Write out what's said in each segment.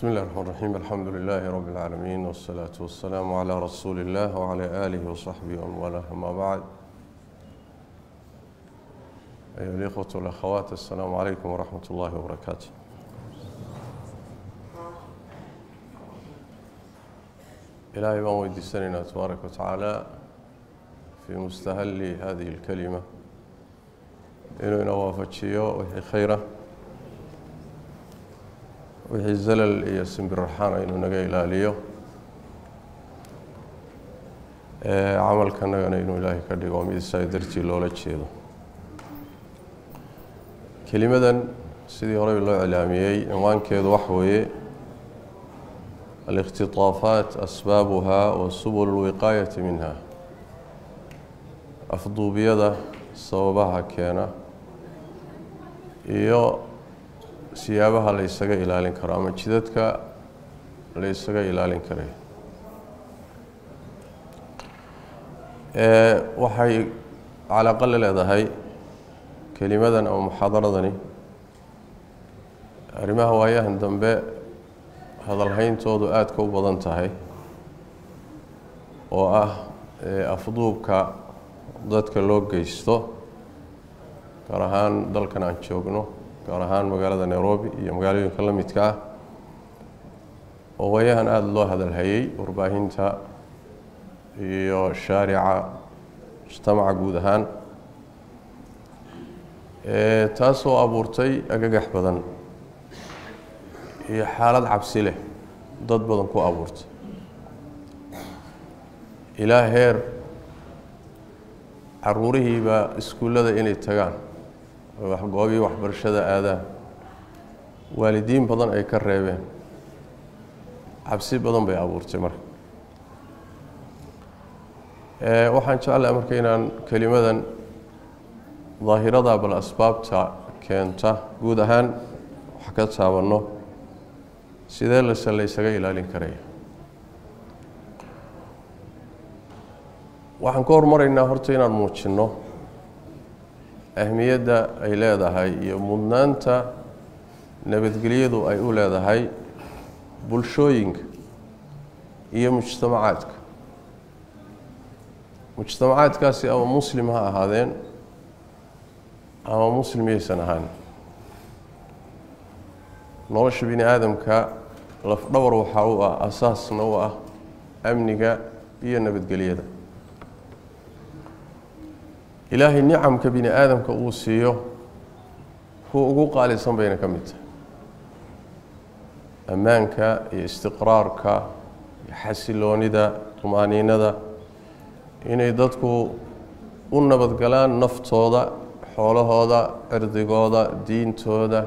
بسم الله الرحمن الرحيم. الحمد لله رب العالمين والصلاة والسلام على رسول الله وعلى آله وصحبه ومن والاه أما بعد. أيها الإخوة والأخوات السلام عليكم ورحمة الله وبركاته. إلهي بان ويديساننا تبارك وتعالى في مستهل هذه الكلمة. إنه نوافجيه وحي خيرة. Wixii zalal iyo simbirraxaan inuu naga ilaaliyo camalkanagana inuu ilaahay ka dhigo mid isaga dartii loola jeedo. Kelimadan sidii horey loo iclaamiyey cinwaankeedu waxa weeye alikhtiطaafaat asbaabuha wa subul اlwiqaayati minha. Afduubiyada sababaha keena iyo siyaabaha la ysaga ilaalin karo ama jidadka la ysaga ilaalin karay waxay calaaqa la leedahay kelimadan ama muxaadaradani. Arrimaha waayahan dambe hadalhayntoodu aadka u badan tahay oo ah afduubka dadka loo geysto gaar ahaan dalkan aan joogno gaar ahaan magaalada nairobi iyo magaalooyinka la midka ah oo waayahan aada loo hadalhayey warbaahinta iyo shaarica mujtamaca guud ahaan taasoo abuurtay agagax badan iyo xaalad cabsi leh dad badan ku abuurtay. Ilaa heer caruurihiiba iskuullada inay tagaan goobii waxbarashada aadaan waalidiin badan ay ka reebeen. Cabsi badan bay abuurtay marka. Waxaan jeclaha marka inaan kelimadan daahirada bal asbaabta keenta guud ahaan wax ka taabanno sidee lase la ilaalin karaya waxaan ka hormaraynaa horta inaan muujinno ahmiyadda ay leedahay iyo mudnaanta nabadgelyadu ay u leedahay bulshooyinka iyo mujtamacaadka. Mujtamacaadkaasi ama muslim ha ahaadeen ama muslim yaysan ahaan. Nolosha bini aadamka lafdhabar waxaa u ah asaasna u ah amniga iyo nabadgelyada ilaahay nicamka bini aadamka uu siiyo kuwa ugu qaalisan bayna ka mid tahay. Ammaanka iyo istiqraarka iyo xasiloonida tumaaniinada inay dadku u nabadgalaan naftooda xoolahooda cirdigooda diintooda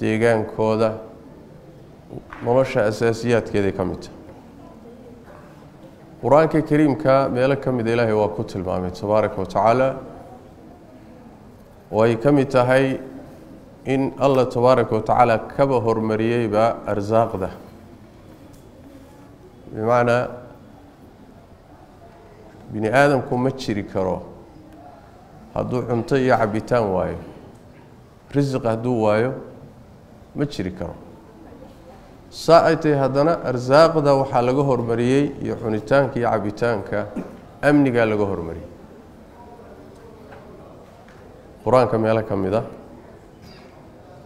deegaankooda nolosha asaasiyaadkeeday ka mid tahay qur'aanka kariimka meelo ka mida ilaahay waa ku tilmaamay tabaaraka wa tacaala. Oo ay ka mid tahay in allah tabaaraka wa tacaala kaba hormariyeyba arsaaqda. Bimacnaa bini aadamku ma jiri karo hadduu cunto iyo cabitaan waayo risiq hadduu waayo ma jiri karo saa ay tahay haddana arsaaqda waxaa laga hormariyey iyo cunitaanka iyo cabitaanka amnigaa laga hormariyey. Qur'aanka meelo ka mid a.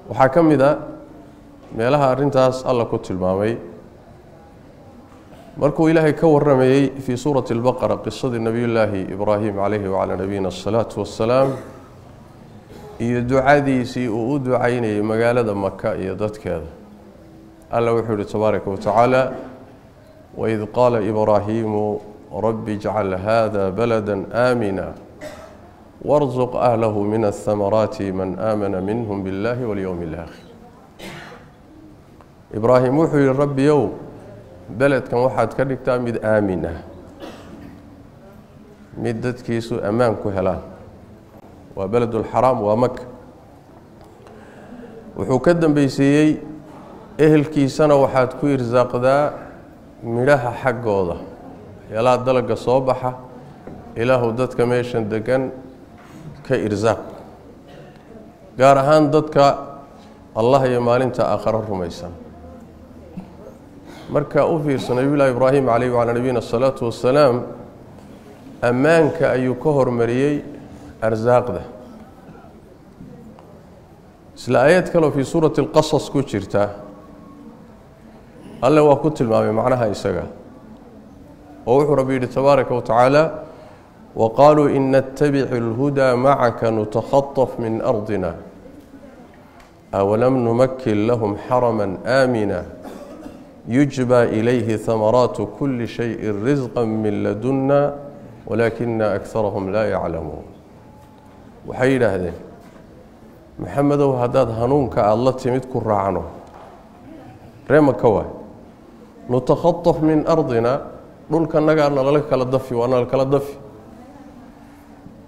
Waxaa ka mid a meelaha arrintaas alla ku tilmaamay. Markuu ilaahay ka warramayey fii suurati اlbaqara qisadii nebiyullaahi ibraahim calayhi wacalaa nabiyina asalaatu wassalaam iyo ducadiisii uu u ducaynayay magaalada maka iyo dadkeeda alla wuxuu yihi tabaaraka watacaala waid qaala ibraahiimu rabbi ijcal hada balada aamina warsuq ahlahu min ahamaraati man aamana minhum biاllahi walyowmi اlaakhir ibraahim wuxuu yihi rabbiyow beledkan waxaad ka dhigtaa mid aamin ah mid dadkiisu ammaan ku helaan waa beled ehelkiisana waxaad ku irsaaqdaa midhaha xaggooda. Waxyaalaha dalaga soo baxa ilaahu dadka meeshan degan ka irsaaq. Gaar ahaan dadka allah iyo maalinta aakharo rumaysan. Marka u fiirsa nabiyullaahi ibraahim caleyh wacalaa nabiyina asalaatu wassalaam ammaanka ayuu ka hormariyey arsaaqda. Isla aayad kaleo fii suurati اlqasas ku jirta الله هو كتل ما بمعناها إسجا أوحى ربي تبارك وتعالى وقالوا إن نتبع الهدى معك نتخطف من أرضنا أولم نمكن لهم حرما آمنا يجبى إليه ثمرات كل شيء رزقا من لدنا ولكن أكثرهم لا يعلمون وحي هذه محمد وهداد هنون كالله تمد كرعانه ريما كواه nutakhaطaf min ardina dhulkanagaa nalala kala dafi waa nala kala dafi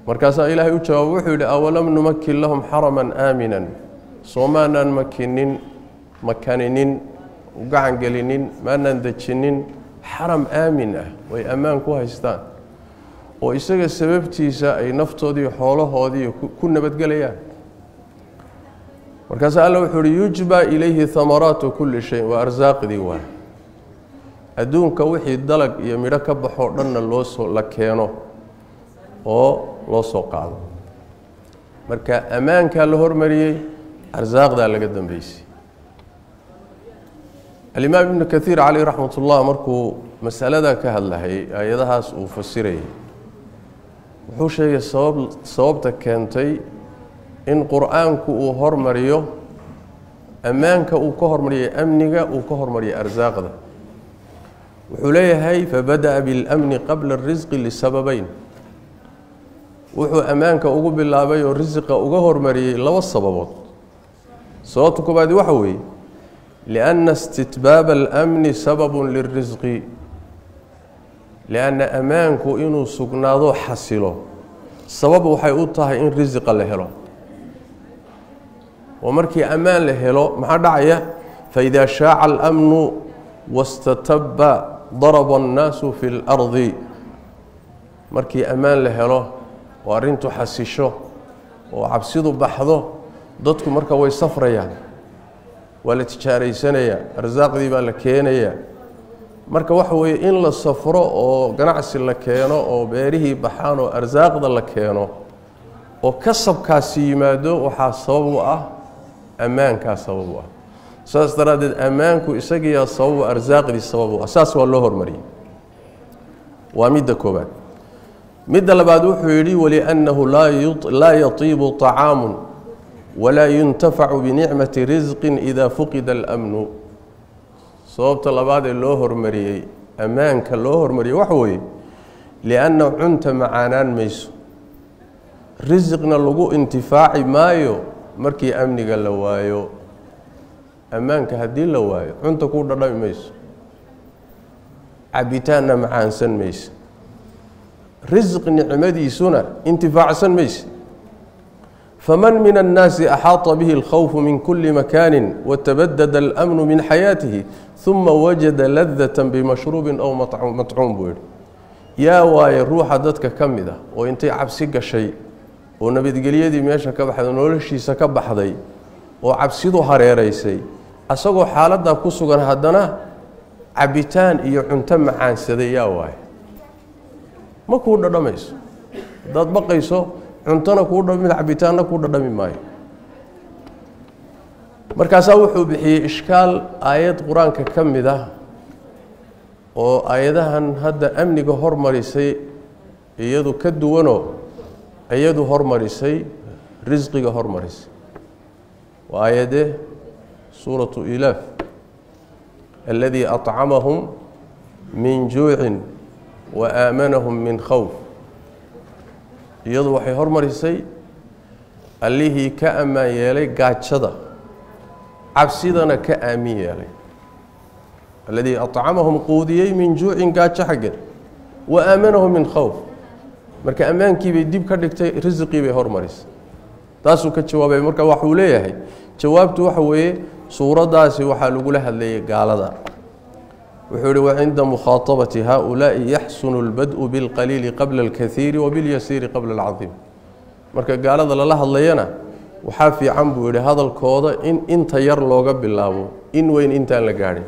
markaasaa ilaahay u jawaabo wuxuu yidhi awalam numakin lahum xaraman aaminan soo maanaan makinin makaninin gacan gelinin maanaan dejinin xaram aamin ah way ammaan ku haystaan oo isaga sababtiisa ay naftoodii xoolahoodii ku nabadgelayaan markaasaa alla wuxuu uhi yujba ilayhi hamaraatu kulli shayin waa arsaaqdii waa adduunka wixii dalag iyo midho ka baxoo dhanna loosoo la keeno oo loo soo qaado. Marka ammaankaa la hormariyey arsaaqdaa laga dambeysay alimaam ibnu kaiir caleyh raxmat ullah markuu masaladaa ka hadlahayay aayadahaas uu fasirayay wuxuu sheegay sabab sababta keentay in qur'aanku uu hormariyo ammaanka uu ka hormariyay amniga uu ka hormariyay arsaaqda wuxuu leeyahay fabada'a biاlamni qabla اrisqi lisababeyn wuxuu ammaanka ugu bilaabay oo risiqa uga hormariyey laba sababood. Sababta koobaadi waxa weeye lianna istitbaaba alamni sababun lirisqi lianna ammaanku inuu sugnaado xasilo. Sabab waxay u tahay in risiqa la helo. Oo markii ammaan la helo maxaa dhacaya? Faida shaaca alamnu wastataba daraba annaasu fi اlardi markii ammaan la helo oo arrintu xasisho oo cabsidu baxdo dadku marka way safrayaan. Waa la tijaaraysanayaa arsaaqdii baa la keenayaa marka waxa weeye in la safro oo ganacsi la keeno oo beerihii baxaan oo arsaaqda la keeno oo kasabkaasi yimaado waxaa sabab u ah ammaankaa sabab u ah saas daraaddeed ammaanku isagiyaa sababu arsaaqdii sabab saas waa loo hormariyey waa midda koobaad midda labaad wuxuu yidhi waliannahu laa yatiibu طacaamu walaa yuntafacu binicmati risqin idaa fuqida alamnu. Sababta labaad ee loo hormariyey ammaanka loo hormariyey waxa weeye lianna cunta macaanaan mayso. Risiqna lagu intifaaci maayo markii amniga la waayo ammaanka haddii la waayo cunta kuu dhadhami mayso. Cabitaanna macaansan mayso. Risq nicmadiisuna intifaacsan mayse faman min annaasi axaaطa bihi alkhawfu min kuli makaani watabadada almnu min xayaatihi uma wajada ladata bimashruubin aw matcuum buu yidhi. Yaa waaye ruuxa dadka ka mid ah oo intay cabsi gashay oo nabadgelyadii meesha ka baxday oo noloshiisa ka baxday oo cabsidu hareeraysay asagoo xaaladdaa ku sugan haddana cabitaan iyo cunto macaansaday yaa waaye. Ma kuu dhadhamayso. Haddaad baqayso cuntona kuu dhamid cabitaanna kuu dhadhami maayo. Markaasaa wuxuu bixiyey ishkaal aayad qur'aanka ka mid ah oo aayadahan hadda amniga hormarisay iyadu ka duwanoo iyadu hormarisay risqiga hormarisay. Waa aayadee suuratu ilaaf aladii acamahum min juucin wa aamanahum min khowf iyadu waxay hormarisay allihii ka ammaan yeelay gaajada cabsidana ka aamin yeelay. Aladii acamahum quudiyey min juucin gaajo xaggeed wa aamanahum min khowf marka ammaankiibay dib ka dhigtay risiqii bay hormarisay. Taasuu ka jawaabay. Marka waxuu leeyahay jawaabtu waxa weeye suuraddaasi waxaa lagula hadlayay gaalada. Wuxuu yihi wacinda mukhaatabati haa-ulaa'i yaxsunu lbad-u bilqaliili qabla alkaiiri wabilyasiiri qabla alcadiim. Marka gaalada lala hadlayana waxaa fiican buu yidhi hadalkooda in inta yar looga bilaabo in weyn intaan la gaadhin.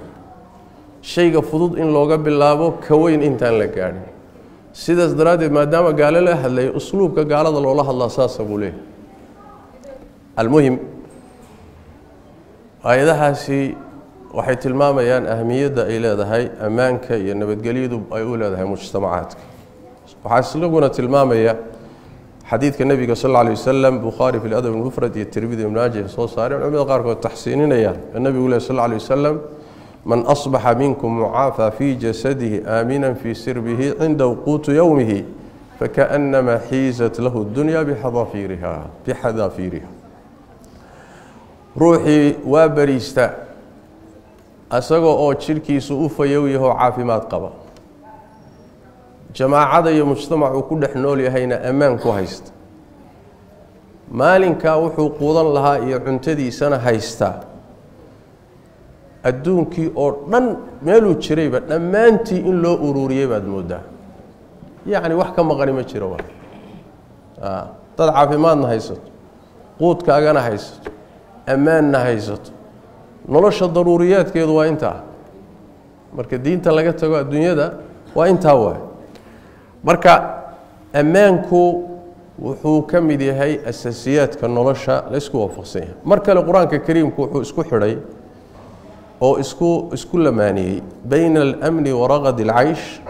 Shayga fudud in looga bilaabo ka weyn intaan la gaadhin. Sidaas daraaddeed maadaama gaalo la hadlaya usluubka gaalada loola hadlaa saasa buu leeyahy almuhim aayadahaasi waxay tilmaamayaan ahamiyadda ay leedahay ammaanka iyo nabadgelyadu ay u leedahay mujtamacaadka. Waxaa isaguna tilmaamaya xadiidka nebiga sal alla lay wasalam bukhaari fi ladab almufrad iyo tirmidi ibnaaji soo saareen culimada qaarkood taxsiininayaan nebigu leh sal lay wasalam man asbaxa minkum mucaafa fii jasadihi aaminan fii sirbihi cinda wquutu yowmihi fakaأnama xiizat lahu dunya bixadaafiiriha bixadaafiiriha ruuxii waa bariista isagoo oo jidhkiisu u fayow yahoo caafimaad qaba. Jamaacada iyo mujtamacuu ku dhex nool yahayna ammaan ku haysta. Maalinkaa wuxuu quudan lahaa iyo cuntadiisana haystaa adduunkii oo dhan meeluu jirayba dhammaantii in loo ururiyey baad mooddaa yacni wax ka maqani ma jiro dad caafimaadna haysato quudkaagana haysato ammaanna haysato. Nolosha daruuriyaadkeedu waa intaa. Marka diinta laga tago adduunyada waa intaa waay marka ammaanku wuxuu ka mid yahay asaasiyaadka nolosha laysku waafaqsan yahay. Mar kale qur'aanka kariimku wuxuu isku xidhay oo isku isku lamaaniyey bayna alamni waraqad alcaysh.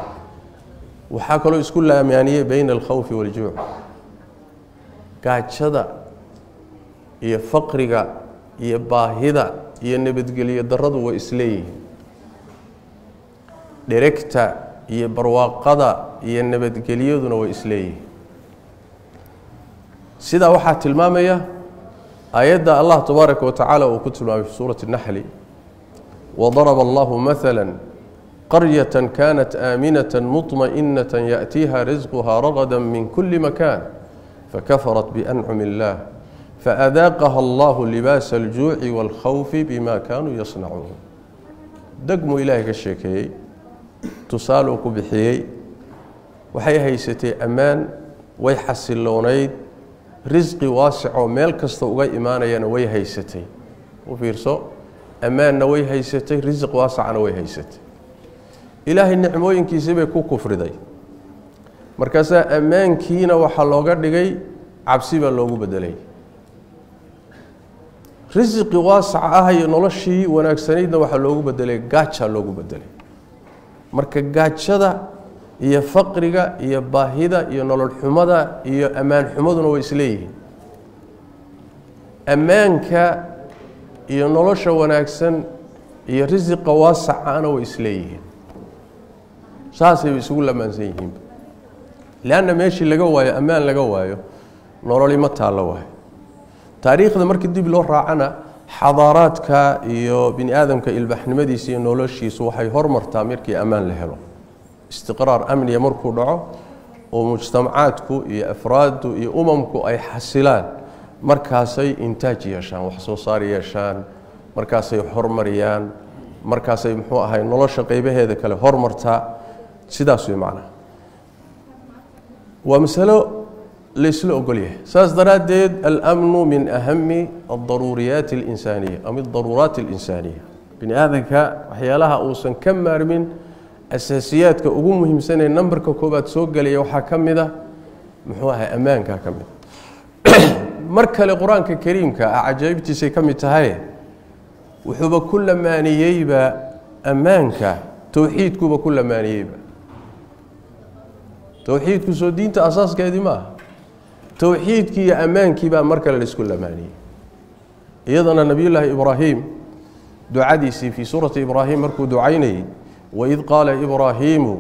Waxaa kaloo isku lamaaniyey bayna alkhawfi waljuuc. Gaajada iyo faqriga iyo baahida iyo nabadgelyo daradu way isleeyihiin dheregta iyo barwaaqada iyo nabadgelyaduna way isleeyihiin sidaa waxaa tilmaamaya aayadda allah tabaaraka wa tacaala uu ku tilmaamay fi suurati اnaxli wadaraba allahu maala qaryة kanat aaminaة muطmaئnaة yaأtiiha risquha ragada min kuli makan fakafarat biancum اllah faadaaqaha allahu libaasa aljuuci wاlkhawfi bima kanuu yasnacuun degmuu ilaahay ka sheekeeyey tusaaluu ku bixiyey waxay haysatay ammaan way xasiloonayd risqi waasicoo meel kasta uga imaanayana way haysatay u fiirso ammaanna way haysatay risiq waasicana way haysatay ilaahay nicmooyinkiisii bay ku kufriday markaasaa ammaankiina waxaa looga dhigay cabsi baa loogu bedelay risiqi waasaca ah iyo noloshii wanaagsanaydna waxaa loogu bedelay gaajaa loogu bedelay marka gaajada iyo faqriga iyo baahida iyo nolol xumada iyo ammaan xumaduna way isleeyihiin ammaanka iyo nolosha wanaagsan iyo risiqa waasacana way isleeyihiin saasay isugu lamaansan yihiin. Leanna meeshii laga waayo ammaan laga waayo nololi ma taallo waayo taariikhda markii dib loo raacana xadaaraadka iyo bini aadamka ilbaxnimadiisa iyo noloshiisu waxay hormartaa markii ammaan la helo. Istiqraar amniya markuu dhaco oo mujtamacaadku iyo afraaddu iyo umamku ay xasilaan. Markaasay intaaj yeeshaan wax soo saar yeeshaan markaasay hormariyaan markaasay muxuu ahay nolosha qeybaheeda kale hormartaa. Sidaas wey macnaha waa masalo laysla ogol yahay saas daraaddeed almnu min ahami aldaruuriyaati اlinsaaniya ama daruuraat اlinsaaniya bini aadanka waxyaalaha uusan ka maarmin asaasiyaadka ugu muhiimsanee numberka koobaad soo gelaya waxaa ka mid a muxuu ahay ammaanka ka mid mar kale qur'aanka kariimka ah cajaa'ibtiisay ka mid tahay wuxuuba ku lamaaniyeyba ammaanka towxiidkuuba ku lamaaniyeyba towxiidku soo diinta asaaskeedii ma aha towxiidkii iyo ammaankii baa mar kale la isku lamaaniyey. Iyadana nebiyullaahi ibraahim ducadiisii fii suurati ibraahim markuu ducaynayey waid qaala ibraahiimu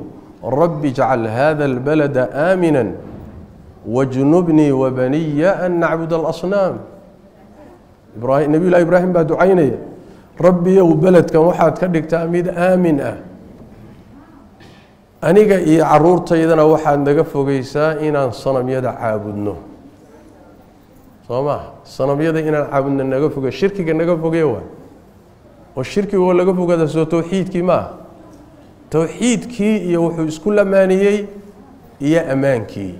rabbi jcal hada اlbalada aamina wajnubnii wabaniya an nacbud alasnaam. Nebiyullahi ibraahim baa ducaynaya rabbiyow beledkan waxaad ka dhigtaa mid aamin ah aniga iyo caruurtaydana waxaad naga fogeysaa inaan sanamyada caabudno. Soo maa sanamyada inaan caabudno naga foge shirkiga naga foge waa. Oo shirkigoo laga fogada soo towxiidkii maaha towxiidkii iyo wuxuu isku lamaaniyey iyo ammaankii.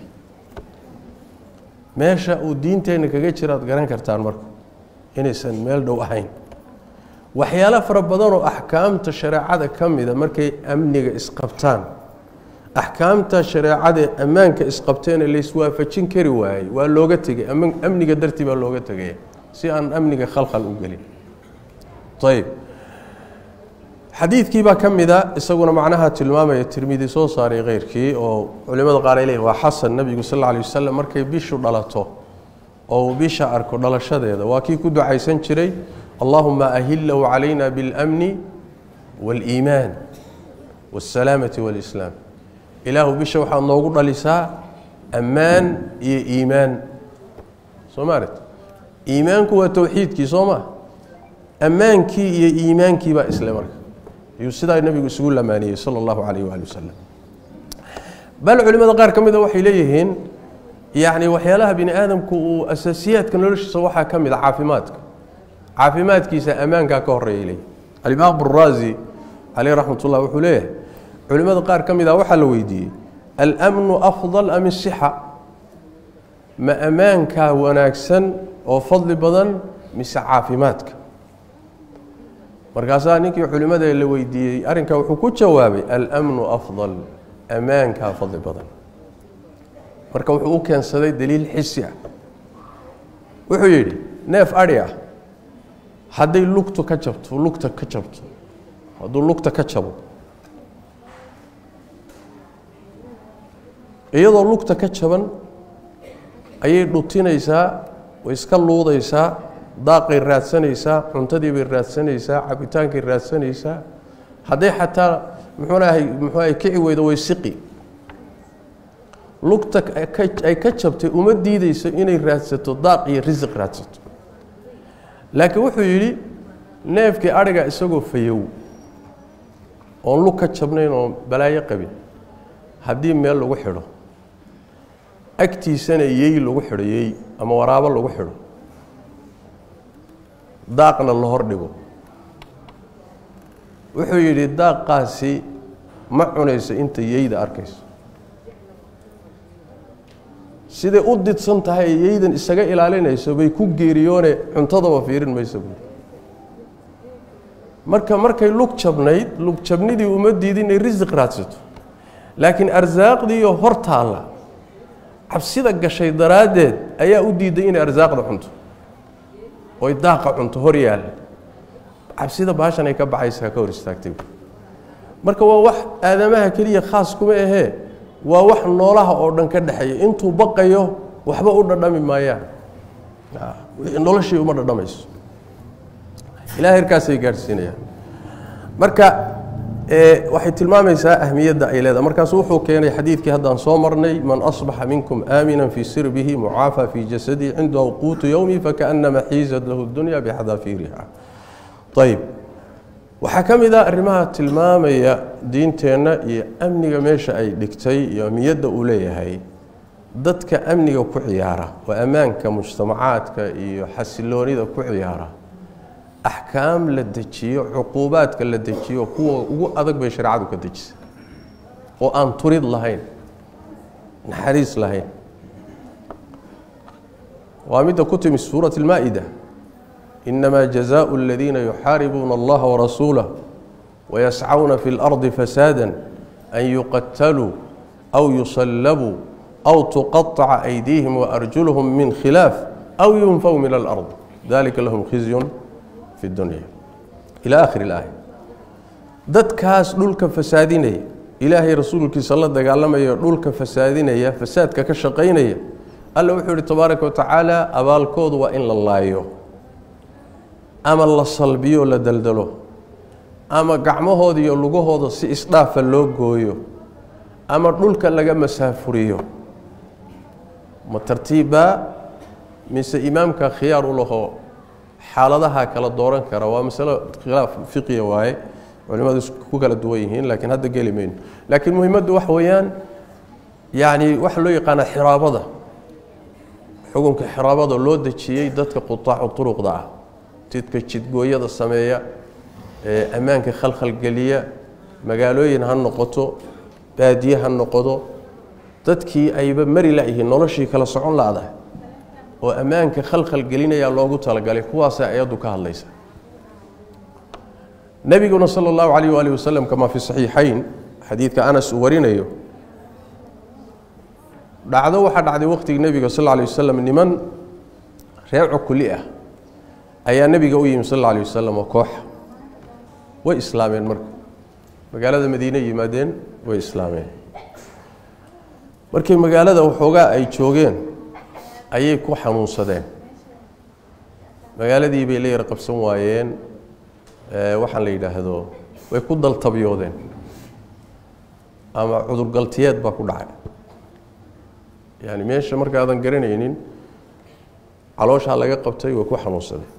Meesha uu diinteenna kaga jiraad garan kartaan marka inaysan meel dhow ahayn. Waxyaalo fara badan oo axkaamta shareecada ka mida markay amniga isqabtaan axkaamta shareecada ammaanka isqabteene layswaafajin kari waayey waa looga tegay amniga dartii baa looga tegaya si aan amniga khalkhal u gelin ayb xadiidkii baa ka mida isaguna macnaha tilmaamaya tirmidi soo saaray keyrkii oo culimada qaar ay leeyihin waa xasan nebigu sal alla alay wasalam markay bishu dhalato oo uu bisha arko dhalashadeeda waa kii ku ducaysan jiray allahuma ahillahu calayna biاlmni waاliimaan waاsalaamati wاlislaam ilaahu bisha waxaad noogu dhalisaa ammaan iyo iimaan. Soo maaret iimaanku waa towxiidkii soo ma? Ammaankii iyo iimaankii baa isle marka. Ayuu sidaa nebigu isugu lamaaniyey sala allahu calayh waali wasalam bal culimada qaar ka mida waxay leeyihiin yacni waxyaalaha bini aadamku uu asaasiyaadka noloshiisa waxaa ka mid a caafimaadka. Caafimaadkiisa ammaankaa ka horreeya leeyihi alimaam buraazi caleyh raxmat ullah wuxuu leeyahay culimada qaar ka mid a waxaa la weydiiyey almnu afdal am isixa ma ammaankaa wanaagsan oo fadli badan mise caafimaadka? Markaasaa ninkii culimada la weydiiyey arrinkaa wuxuu ku jawaabay almnu afdal ammaankaa fadli badan. Marka wuxuu u keensaday daliil xisi ah. Wuxuu yidhi neef adhi ah hadday lugtu ka jabto lugta ka jabto hadduu lugta ka jabo iyadoo lugta ka jaban ayay dhutinaysaa way iska luudaysaa daaqay raadsanaysaa cuntadii bay raadsanaysaa cabitaankay raadsanaysaa. Hadday xataa muxuunahay muxuuahay kici weydo way siqi. Lugta ay ka jabtay uma diideyso inay raadsato daaq iyo risiq raadsato. Laakiin wuxuu yidhi neefkii adhiga isagoo fayow oon lug ka jabnayn oon balaayo qabin haddii meel lagu xidho agtiisana yey lagu xidho yey ama waraabo lagu xidho. Daaqna la hor dhigo. Wuxuu yidhi daaqaasi ma cunayso inta yeyda arkayso. Siday u didsan tahay ee yeydan isaga ilaalinayso? Bay ku geeriyoone cuntadaba fiirin mayso buui marka markay lug jabnayd lug jabnidii uma diidin inay risiq raadsato. Laakiin arsaaqdiiyo hor taalla cabsida gashay daraaddeed ayaa u diiday inay arsaaqda cunto. Oy daaqa cunto hor yaalla cabsida baashan ay ka baxaysaa ka hor istaagtay. Marka waa wax aadamaha keliya khaas kuma ahee. Waa wax noolaha oo dhan ka dhexeeya. Intuu baqayo waxba u dhadhami maayaan. Noloshii uma dhadhamayso. Ilaa herkaasay gaadhsiinayaan marka waxay tilmaamaysaa ahmiyadda ay leedahay. Markaasu wuxuu keenay xadiidkii haddaan soo marnay man asbaxa minkum aamina fii sirbihi mucaafa fii jasadihi cindahu quutu yowmi fakaannama xiizat lahu dunya bixadaafiiriha ayb waxaa ka mid ah arrimaha tilmaamaya diinteenna iyo amniga meesha ay dhigtay iyo amniyadda uu leeyahay. Dadka amniga ku ciyaara oo ammaanka mujtamacaadka iyo xasiloonida ku ciyaara أحكام لدجية عقوبات كالدجية وقوة أذك بشرعات كدجس وأن تريد لهين. نحريص لهين. وأمد كتب سورة المائدة. إنما جزاء الذين يحاربون الله ورسوله ويسعون في الأرض فسادا أن يقتلوا أو يصلبوا أو تقطع أيديهم وأرجلهم من خلاف أو ينفوا من الأرض. ذلك لهم خزي fi dunya. Ila akhiri اlaaya dadkaas dhulka fasaadinaya ilaahay rasuulkiisa la dagaalamaya dhulka fasaadinaya fasaadka ka shaqaynaya alla wuxuu ihi tabaaraka watacaala abaalkoodu waa in la laayo ama la salbiyo la daldalo ama gacmahooda iyo lugahooda si isdhaafa loo gooyo ama dhulka laga masaafuriyo. Ma tartiibbaa mise imaamka khiyaar u laho xaaladaha kala dooran kara. Waa masalo khilaaf fiqiya waaye culimadu ku kala duwan yihiin laakiin hadda geli mayno laakiin muhimaddu waxa weeyaan yacni waxa loo yaqaana xiraabada. Xukunka xiraabada loo dejiyey dadka qutaacu turuqda ah. Dadka jidgooyada sameeya ee ammaanka khalkhalgeliya magaalooyin ha noqoto baadiye ha noqodo dadkii ayba mari layihiin noloshii kala socon la-da oo ammaanka khalkhal gelinayaa loogu talagalay kuwaasa ayaddu ka hadlaysa. Nebiguna sala allahu calayh waalihi wasalam kamaa fi saxiixayn xadiidka anas uu warinayo dhacdo waxaa dhacday waqtigii nebiga sal alla alay wasalam niman reer cukuli ah ayaa nebiga u yimi sal alla alay wasalam oo kooxa way islaameen marka. Magaalada madiine yimaadeen way islaameen. Markay magaalada waxoogaa ay joogeen ayay ku xanuunsadeen. Magaaladii bay la yar qabsan waayeen waxaan la yidhaahdo way ku daltabyoodeen ama cudurgaltiyeed baa ku dhacay. Yani meesha markaadan garanaynin calooshaa laga qabtay way ku xanuunsadeen.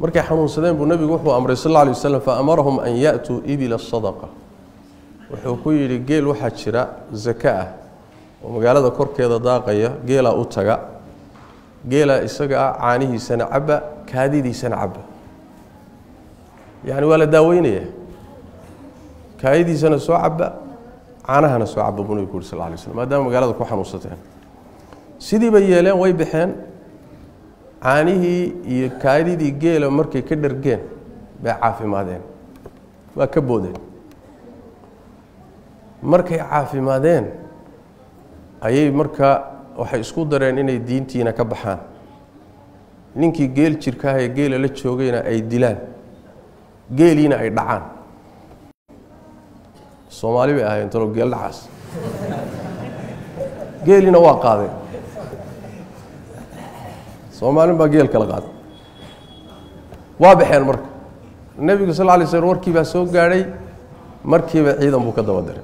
Markay xanuunsadeen buu nebigu wuxuu amray sal alla alay faamarahum an ya-tuu ibila sadaqa wuxuu ku yidhi geel waxaa jira zaka ah oo magaalada korkeeda daaqaya geelaa u taga. Geelaa isaga ah caanihiisana cabba kaadidiisana cabba. Yani waa la daaweynaya kaadidiisana soo cabba caanahana soo cabba buu nebigu ku yuri sal lay slam maadaama magaalada ku xanuunsateen. Sidii yeeleen way baxeen. Caanihii iyo kaadidii geela markay ka dhargeen bay caafimaadeen. Waa ka boodeen. Markay caafimaadeen ayay marka waxay isku dareen inay diintiina ka baxaan. Ninkii geel jirkaah ee geela la joogayna ay dilaan. Geeliina ay dhacaan. Soomaali bay ahaayeen talo geel dhacaas geeliina waa qaadeen. Soomaalin baa geel kala qaaday waa baxeen marka. Nebigu sal lay slm warkii baa soo gaadhay markiiba ciidan buu ka daba diray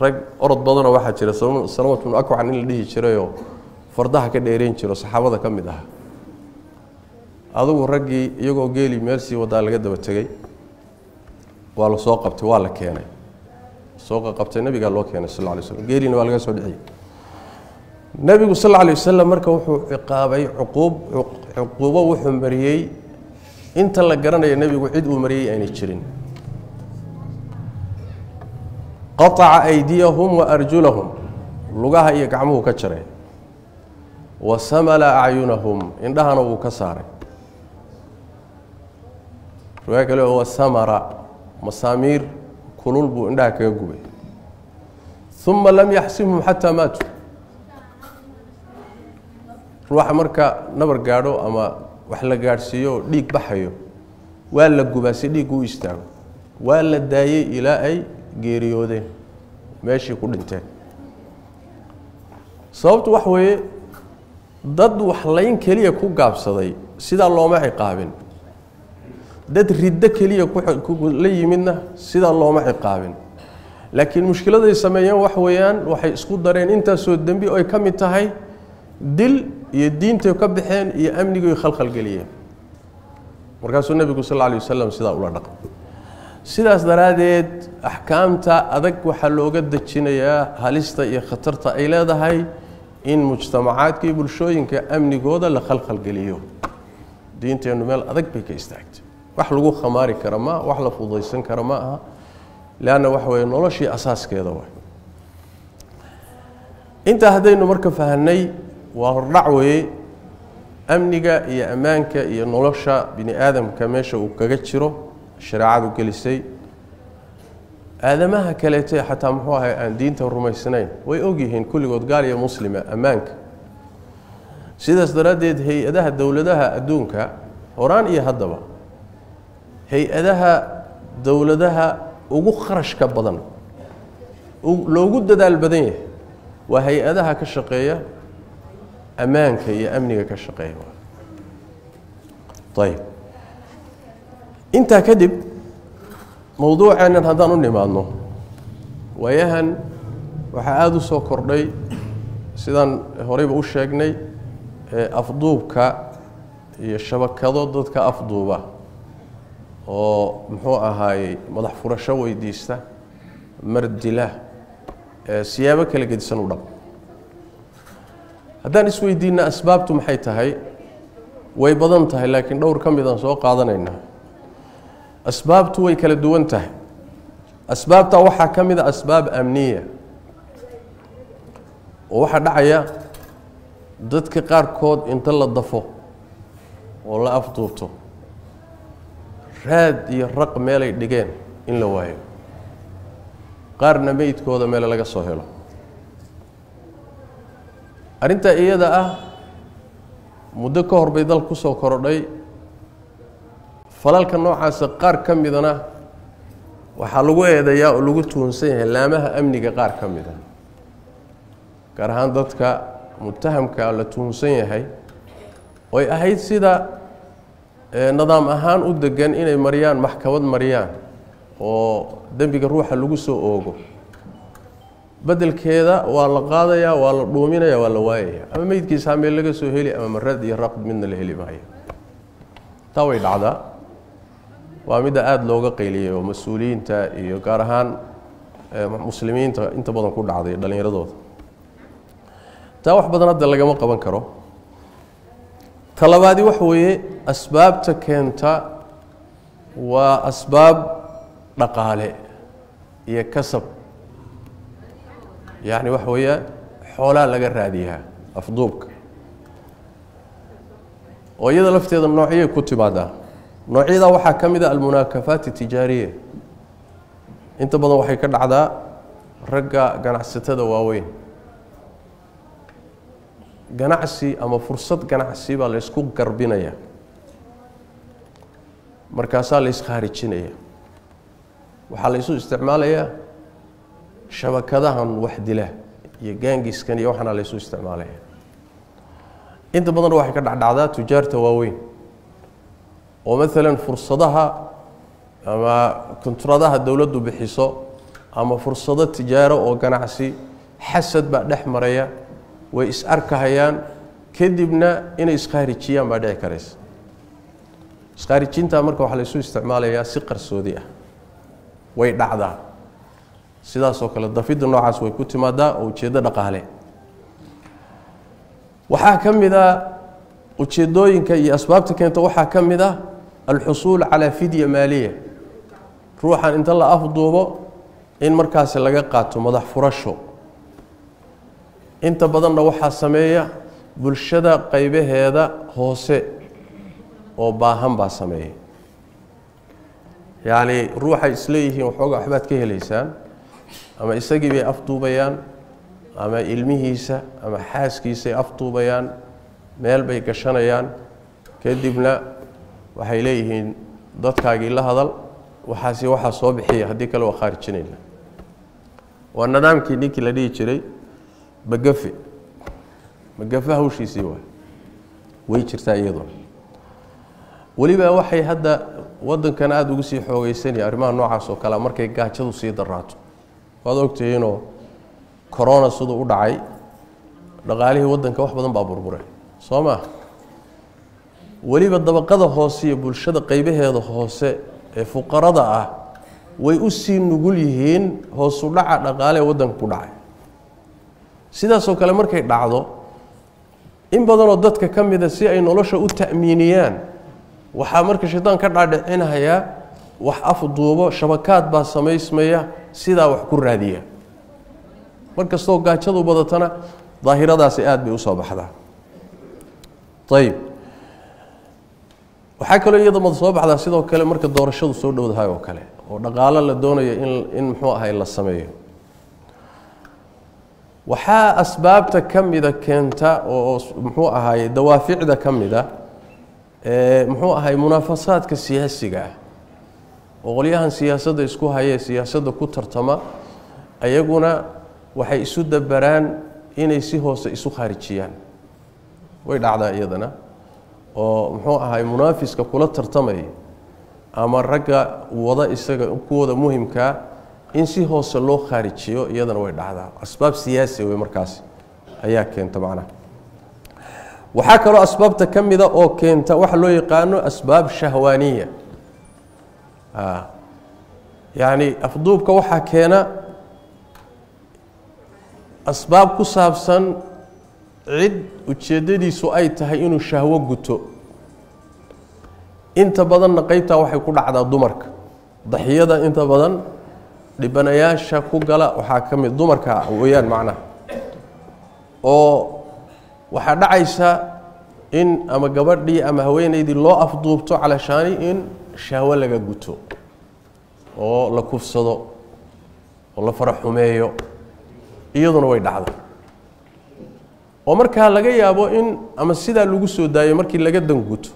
rag orod badanoo waxaa jira. Salawat bnu akwacan in la dhihi jirayoo fardaha ka dheereyn jiro saxaabada ka mid aha adugu raggii iyagoo geeli meel sii wadaa laga daba tegey waa la soo qabtay waa la keenay. Soo qaqabtay nebigaa loo keenay sal lay slm geeliina waa laga soo dhiciyey. Nebigu sal lla lay wasalam marka wuxuu ciqaabay cuquub cuquubo wuxuu mariyey. Inta la garanaya nebigu cid uu mariyey aanay jirin qaaca aydiyahum wa lugaha iyo gacmuhu ka jaray wa samala acyunahum indhahana wuu ka saaray. Riwaaya kale wa samara masaamiir kulul buu indhaha kaga gubay. Uma lam yaxsimhum xataa maatuu ruuxa marka nabar gaadho ama wax la gaadhsiiyo dhiig baxayo waa la gubaa si dhiig u istaago. Waa la daayey ilaa ay geeriyoodeen meeshii ku dhinteen sababtu wax weeye dad waxlayn keliya ku gaabsaday sidaa looma ciqaabin. Dad riddo keliya la yimidna sidaa looma ciqaabin. Laakiin mushkiladay sameeyeen wax weeyaan waxay isku dareen intaasoo dembi oy ka mid tahay dil iyo diintay ka baxeen iyo amnigoy khalkhalgeliyeen markaasuu nebigu sal lla alay wasalam sidaa ula dhaqay sidaas daraaddeed axkaamta adag waxaa looga dejinayaa halista iyo khatarta ay leedahay in mujtamacaadka iyo bulshooyinka amnigooda la khalkhalgeliyo. Diinteennu meel adag bay ka istaagtay. Wax lagu khamaari kara ma wax la fudaysan kara ma aha leanna waxa weeye noloshii asaaskeeda waay. Intaa haddaynu marka fahanay waa hordhac weeye amniga iyo ammaanka iyo nolosha bini aadamka meesha uu kaga jiro shareecadu gelisay. Aadamaha kaleete xataa muxuu ahay aan diinta rumaysnayn way ogyihiin kulligood gaal iyo muslima ammaanka. Sidaas daraaddeed hay'adaha dowladaha adduunka horaan iyo haddaba hay'adaha dowladaha ugu kharashka badan loogu dadaal badan yahay waa hay'adaha ka shaqeeya ammaanka iyo amniga ka shaqeeya. Ayb intaa kadib mowduuceennan haddaan u nimaadno waayahan waxaa aada u soo kordhay sidaan horeyba u sheegnay afduubka iyo shabakado dadka afduuba oo muxuu ahaayey madax furasho weydiista mardila siyaabo kala gedisan u dhaq haddaan isweydiinna asbaabtu maxay tahay? Way badan tahay laakiin dhowr ka midaan soo qaadanaynaa asbaabtu way kala duwan tahay. Asbaabta waxaa ka mid a asbaab amniya. Oo waxaa dhacaya dadka qaarkood inta la dafo oo la afduubto. Raad iyo raq meelay dhigeen in la waayo. Qaarna meydkooda meele laga soo helo. Arrintaa iyada ah muddo ka hor bay dal ku soo korodhay falalka noocaasa qaar ka midana waxaa lagu eedayaa oo lagu tuhunsan yahay laamaha amniga qaar ka mida. Gaar ahaan dadka mutahamka la tuhunsan yahay. Oy ahayd sida nidaam ahaan u degan inay mariyaan maxkamad mariyaan oo dembiga ruuxa lagu soo oogo. Bedelkeeda waa la qaadayaa waa la dhuuminaya waa la waayaya. Ama meydkiisa meel laga soo heli ama maraad iyo raqd midna la heli maayo. Taa way dhacdaa waa midda aada looga qayliyay oo mas'uuliyiinta iyo gaar ahaan muslimiinta inta badan ku dhacday dhallinyaradooda taa wax badan hadda lagama qaban karo. Talabaadi waxa weeye asbaabta keenta waa asbaab dhaqaale iyo kasab. Yacni waxa weeya xoolaa laga raadiyaa afduubka. Oo iyada lafteeda noocyay ku timaadaa noocyadaa waxaa ka mid a almunaakafaat itijaariya inta badan waxay ka dhacdaa ragga ganacsatada waaweyn. Ganacsi ama fursad ganacsi baa laysku garbinaya. Markaasaa la waxaa la isticmaalayaa shabakadahan wax dila iyo gaangiskan iyo waxaana laysu isticmaalaya. Inta badan waxay ka dhacdhacdaa tujaarta waaweyn oo maalan fursadaha ama kontradaha dowladdu bixiso ama fursado tijaaro oo ganacsi xasad baa dhex maraya way is arkahayaan kadibna inay iskaarijiyaan baa dhici karaysa. Iskaarijinta marka waxaa laysu isticmaalayaa si qarsoodi ah. Way dhacdaa. Sidaasoo kale dafidda noocaas way ku timaadaa oo ujeeddo dhaqaale. Waxaa ka mid a ujeedooyinka iyo asbaabta keenta waxaa ka mid ah alxusuul calaa fidya maaliya ruuxan inta la afduubo in markaasi laga qaato madax furasho inta badanna waxaa sameeya bulshada qaybaheeda hoose oo baahan baa sameeya yacni ruuxay isleeyihiin waxooga waxbaad ka helaysaan ama isagii bay afduubayaan ama ilmihiisa ama xaaskiisay afduubayaan meel bay gashanayaan kadibna waxay leeyihiin dadkaagii la hadal waxaasi waxaa soo bixiya haddii kale waa khaarijinayna waa nidaamkii ninkii la dhihi jiray magafe magafe hawshiisii waay. Way jirtaa iyadoo weliba waxay hadda wadankan aada ugu sii xoogeysanaya arrimaha noocaas oo kalea markay gaajadu sii daraato waad ogtihiinoo corona siduu u dhacay dhaqaalihii waddanka wax badan baa burburay. Soo maa weliba dabaqada hoose iyo bulshada qaybaheeda hoose ee fuqarada ah way u sii nugul yihiin hoosu dhaca dhaqaale ee waddanka ku dhacay. Sidaasoo kale markay dhacdo in badanoo dadka ka mida si ay nolosha u ta'miiniyaan waxaa marka shaydaan ka dhaadhicinayaa wax afduubo shabakaad baa samaysmaya sidaa wax ku raadiya. Mar kastoo gaajadu badatana daahiradaasi aada bay u soo baxdaa. Ayib waxaa kaloo iyadamada soo baxdaa sidoo kale marka doorashadu soo dhowdahay oo kale oo dhaqaalo la doonayo in muxuu ahay la sameeyo. Waxaa asbaabta ka mida keenta oo muxuu ahaay dawaaficda ka mida muxuu ahay munaafasaadka siyaasiga ah. Oo qolyahan siyaasadda isku hayee siyaasadda ku tartama ayaguna waxay isu dabaraan inay si hoose isu khaarijiyaan way dhacdaa iyadana oo muxuu ahay munaafiska kula tartamaya ama ragga wada isaga kuwooda muhimkaa in si hoose loo khaarijiyo iyadana way dhacdaa. Asbaab siyaasi wey markaas ayaa keenta macnaha. Waxaa kaloo asbaabta ka mida oo keenta waxa loo yaqaano asbaab shahwaaniya. Yacni afduubka waxaa keena asbaab ku saabsan cid ujeeddadiisu ay tahay inuu shahwo guto. Inta badanna qeybtaa waxay ku dhacdaa dumarka. Daxiyada inta badan dhibanayaasha ku gala waxaa ka mid dumarka weeyaan macnaha. Oo waxaa dhacaysa in ama gabadhii ama haweeneydii loo afduubto calashaani in shahwo laga guto. Oo la kufsado oo la fara xumeeyo iyaduna way dhacda oo markaa laga yaabo in ama sidaa lagu soo daayo markii laga danguto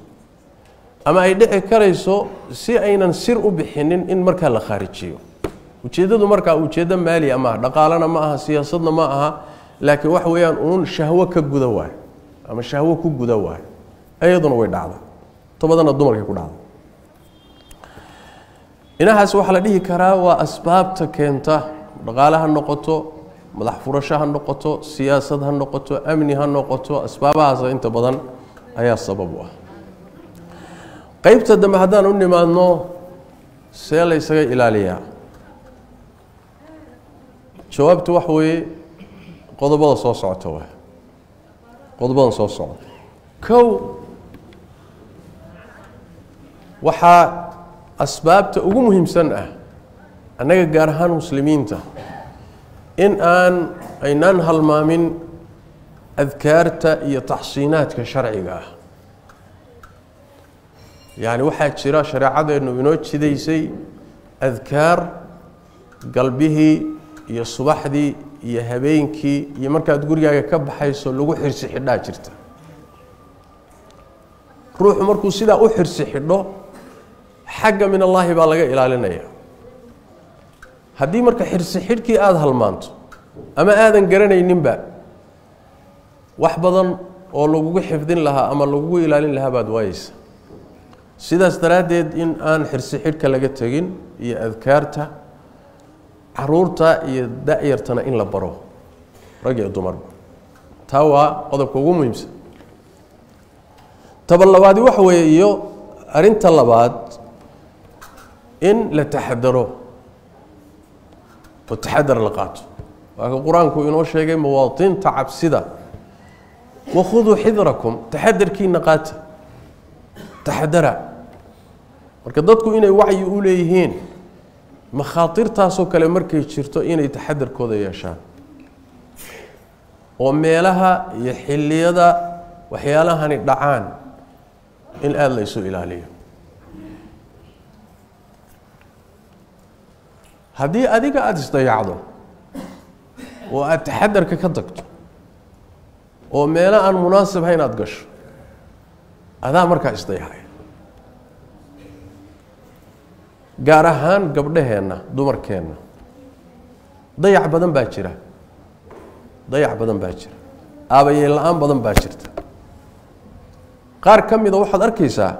ama ay dhici karayso si aynan sir u bixinin in markaa la khaarijiyo ujeeddadu markaa ujeeddo maaliya ma aha dhaqaalena ma aha siyaasadna ma aha laakiin waxa weeyaan uun shahwo ka guda waayo ama shahwo ku guda waayo iyaduna way dhacda to badanna dumarkay ku dhacda dhinahaas waxaa la dhihi karaa waa asbaabta keenta dhaqaale ha noqoto madax furasho ha noqoto siyaasad ha noqoto amni ha noqoto asbaabahaas inta badan ayaa sabab u ah. Qeybta dambe haddaan u nimaadno see la ysaga ilaaliyaa. Jawaabtu waxa weeye qodobada soo socota waay. Qodobadan soo socda kow waxaa asbaabta ugu muhiimsan ah annaga gaar ahaan muslimiinta in aan aynaan halmaamin adkaarta iyo taxsiinaadka sharciga ah. Yacni waxaa jira shareecadeennu inoo jidaysay adkaar galbihii iyo subaxdii iyo habeenkii iyo markaad gurigaaga ka baxayso lagu xirsi xidhaa jirta. Ruuxu markuu sidaa u xirsi xidho xagga min allaahi baa laga ilaalinaya haddii marka xirsi xidhkii aada halmaanto ama aadan garanayninba wax badan oo lagugu xifdin lahaa ama lagugu ilaalin lahaa baad waayeysa. Sidaas daraaddeed in aan xirsi xidhka laga tegin iyo adkaarta carruurta iyo da-yartana in la baro. Rag iyo dumarba taa waa qodobka ugu muhiimsan. Taba labaadi waxa weeye iyo arrinta labaad in la taxadaro oo taxadar la qaato waa ka qur'aanku inoo sheegay mawaadinta cabsida wakhuduu xidrakum taxadarkiina qaata taxadara marka dadku inay wacyi u leeyihiin makhaatirtaasoo kale markay jirto inay taxadarkooda yeeshaan oo meelaha iyo xilliyada waxyaalahani dhacaan in aada la ilaaliyo haddii adiga aada isdayacdo oo aada taxadarka ka tagto oo meelo aan munaasib hayn aada gasho adaa markaa isdayacay gaar ahaan gabdhaheenna dumarkeenna. Dayac badan baa jira. Dayac badan baa jira. Aabayeen la'aan badan baa jirta. Qaar ka mida waxaad arkaysaa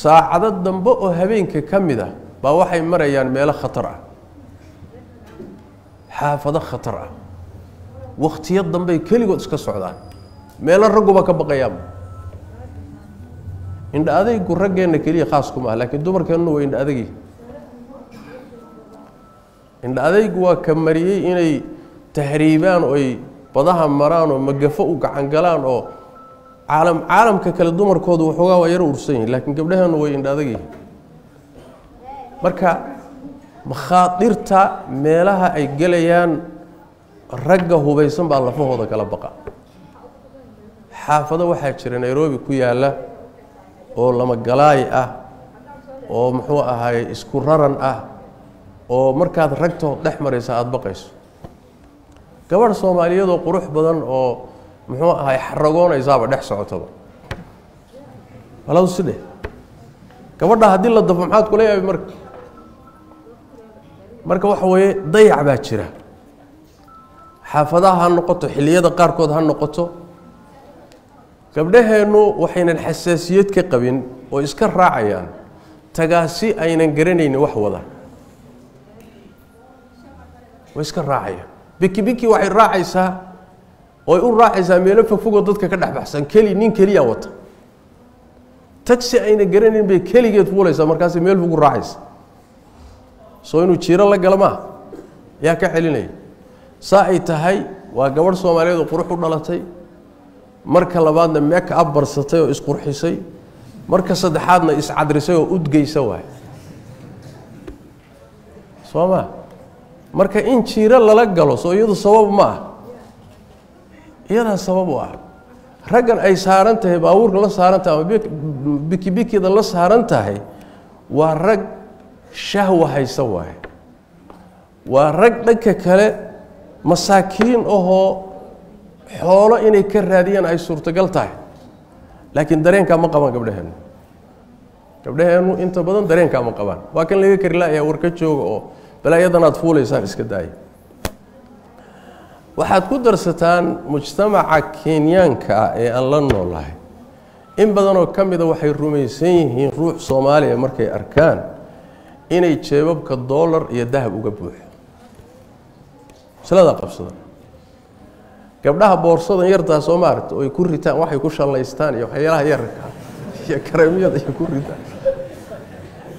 saacado dambe oo habeenka ka mid a baa waxay marayaan meelo khatar ah. Xaafado khatar ah. Wakhtiyo dambey keligood iska socdaan. Meelo ragguba ka baqayaanba indha adaygu raggeenna keliya khaas kuma ah laakiin dumarkeennuna waa indha adagii indha adaygu waa ka mariyey inay tahriibaan oy badaha maraan oo magafo u gacan galaan oo caalam caalamka kale dumarkoodu waxoogaa waa yaro ursan yihiin laakiin gabdhaheennu way indha adagyihin marka makhaadirta meelaha ay gelayaan ragga hubaysan baa lafahooda kala baqa. Xaafado waxaa jira nairobi ku yaalla oo lamagalaay ah oo muxuu ahaay isku raran ah oo markaad ragtood dhex maraysa aada baqayso. Gabadh soomaaliyadoo qurux badan oo muxuu ahaay xaragoonaysaaba dhex socotaba baladu sidhe gabadha haddii la dafo maxaad kula yaabi marka marka waxa weeye dayac baa jira. Xaafadaha ha noqoto xilliyada qaarkood ha noqoto gabdhaheennu waxaynan xasaasiyad ka qabin oo iska raacayaan tagaasi aynan garanaynin wax wada. Way iska raacayaan. Biki biki waxay raacaysaa oy u raacaysaa meelo fogfogoo dadka ka dhexbaxsan. Keli nin keliya wata. Tagsi ayna garanayn bay keligeed fuulaysaa markaasay meel fogu raacaysa soo inuu jiiro la gala maaha yaa ka celinaya saa ay tahay waa gabadh soomaaliyeed oo qurux u dhalatay. Marka labaadna meeka ab barsatay oo isqurxisay. Marka saddexaadna iscadrisay oo udgeysa waay. Soo ma? Marka in jiiro lala galo soo iyadu sabab ma ah. Iyadaa sabab u ah. Raggan ay saaran tahay baabuurka la saaran tahay ama bikibikida la saaran tahay waa rag shahwa haysa waaye. Waa rag dhanka kale masaakiin ahoo xoolo inay ka raadiyaan ay suurtagal tahay. Laakiin dareenkaa ma qabaan gabdhaheennu gabdhaheennu inta badan dareenkaa ma qabaan. Waa kan laga kari laayaa war ka jooga oo balaayadan aad fuulaysaan iska daaya waxaad ku darsataan mujtamaca kenyaanka ah ee aan la noolahay. In badanoo ka mida waxay rumaysan yihiin ruux soomaaliya markay arkaan inay jeebabka doolar iyo dahab uga buuxo. Masladaa qabsada. Gabdhaha boorsadan yartaa soo maaragta oo ay ku ritaan waxay ku shallaystaan iyo waxyaalaha yarka iyo kareemyada iyo ku ritaan.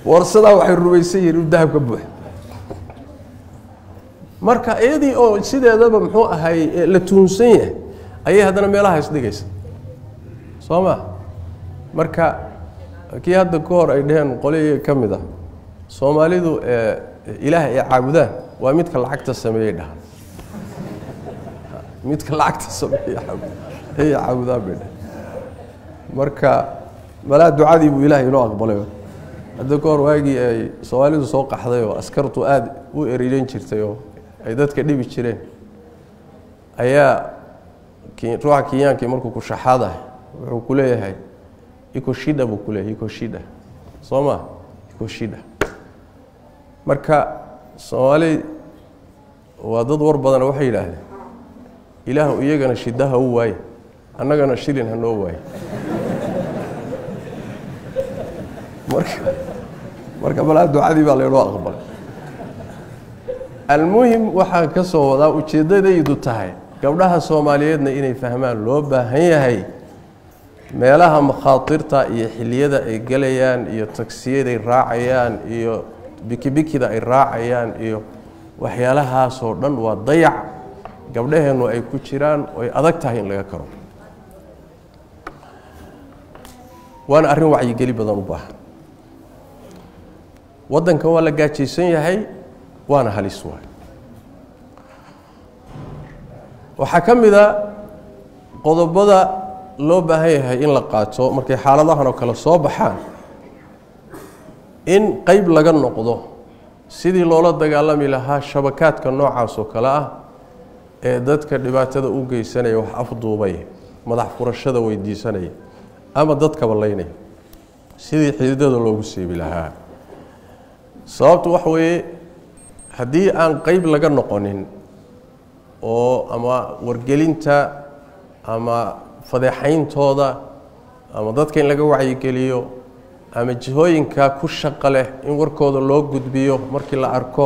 Boorsadaa waxay rumaysan yihiin inuu dahab ka buuxo. Marka iyadii oo sideedaba muxuu ahay la tuunsan yahay ayay haddana meelaha isdhigaysa soo ma? Marka kii hadda ka hor ay dheheen qoliga ka mid ah soomaalidu ilaah ay caabudaan waa midka lacagta sameeyey dhaha. Midka lacagta sameeyey caabudaan. Bay dheh marka malaa ducadii buu ilaahay inoo aqbalay. Hadda ka hor waagii ay soomaalidu soo qaxday oo askartu aada u eriran jirtay oo ay dadka dhibi jireen ayaa ruuxa kenyaankii markuu ku shaxaadahay wuxuu ku leeyahay ikoshida buu ku leeyahay ikoshida. Soo ma? Ikoshida marka soomaali waa dad war badana waxay yidhaahdeen ilaahu iyagana shidaha u waaye annagana shilin hanoo waaye. Marka balaa ducadii baa laynoo aqbalay almuhim waxaan ka soo wadaa ujeeddadaydu tahay gabdhaha soomaaliyeedna inay fahmaan loo baahan yahay meelaha makhaatirta iyo xilliyada ay gelayaan iyo tagsiyaday raacayaan iyo bikibikida ay raacayaan iyo waxyaalahaasoo dhan waa dayac. Gabdhaheennu ay ku jiraan oo ay adag tahay in laga karo. Waana arrin wacyigeli badan u baahan. Waddankan waa la gaajaysan yahay waana halis waay. Waxaa ka mid a qodobada loo baahan yahay in la qaato markay xaaladahan oo kale soo baxaan in qeyb laga noqdo sidii loola dagaalami lahaa shabakaadka noocaas oo kale ah ee dadka dhibaatada u geysanaya wax afduubaya madax furashada weydiisanaya ama dadkaba laynaya sidii xididada loogu seebi lahaa. Sababtu waxa weeye haddii aan qeyb laga noqonin oo ama wargelinta ama fadeexayntooda ama dadka in laga wacyigeliyo ama jihooyinka ku shaqo leh in warkooda loo gudbiyo markii la arko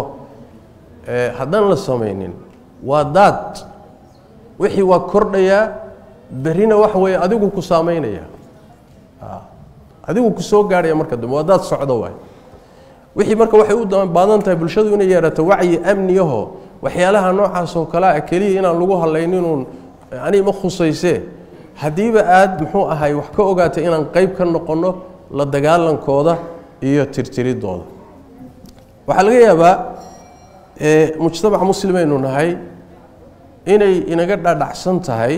haddaan la samaynin waa daad. Wixii waa kordhayaa berrina waxa weeye adigu ku saameynaya. Adigu ku soo gaadhaya marka dambe waa daad socdo waay. Wixii marka waxay u baadan tahay bulshadu inay yeerato wacyi amniyaho waxyaalaha noocaas oo kale ah keliya inaan lagu hadlayninuun ani ma khusaysee haddiiba aada muxuu ahay wax ka ogaatay inaan qeyb ka noqonno la dagaalankooda iyo tirtiridooda waxaa laga yaabaa mujtamac muslimaynu nahay inay inaga dhadhacsan tahay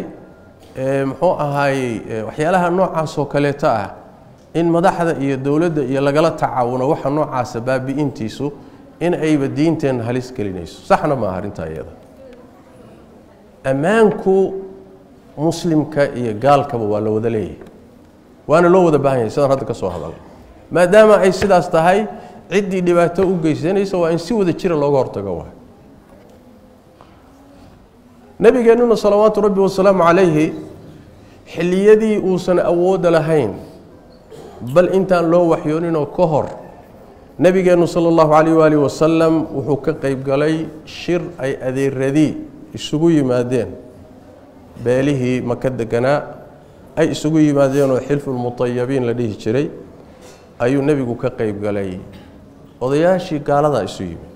muxuu ahaayey waxyaalaha noocaas oo kaleeto ah in madaxda iyo dowladda iyo lagala tacaawuno waxa noocaasa baabi'intiisu in ayba diinteenna halis gelinayso. Saxna maaha arrintaa iyada. Ammaanku muslimka iyo gaalkaba waa la wada leeyahay waana loo wada baahan yahay sidaan hadda ka soo hadal. Maadaama ay sidaas tahay ciddii dhibaato u geysanaysa waa in si wada jira looga hortago waay nabigeennuna salawaatu rabbi wasalaamu calayhi xilliyadii uusan awoodda lahayn bal intaan loo waxyooninoo ka hor nebigeennu sala allahu calayh waalihi wasalam wuxuu ka qeyb galay shir ay adeeradii isugu yimaadeen beelihii maka deganaa ay isugu yimaadeenoo xilfulmutayabiin la dhihi jiray ayuu nebigu ka qeyb galay. Odayaashii gaaladaa isu yimid.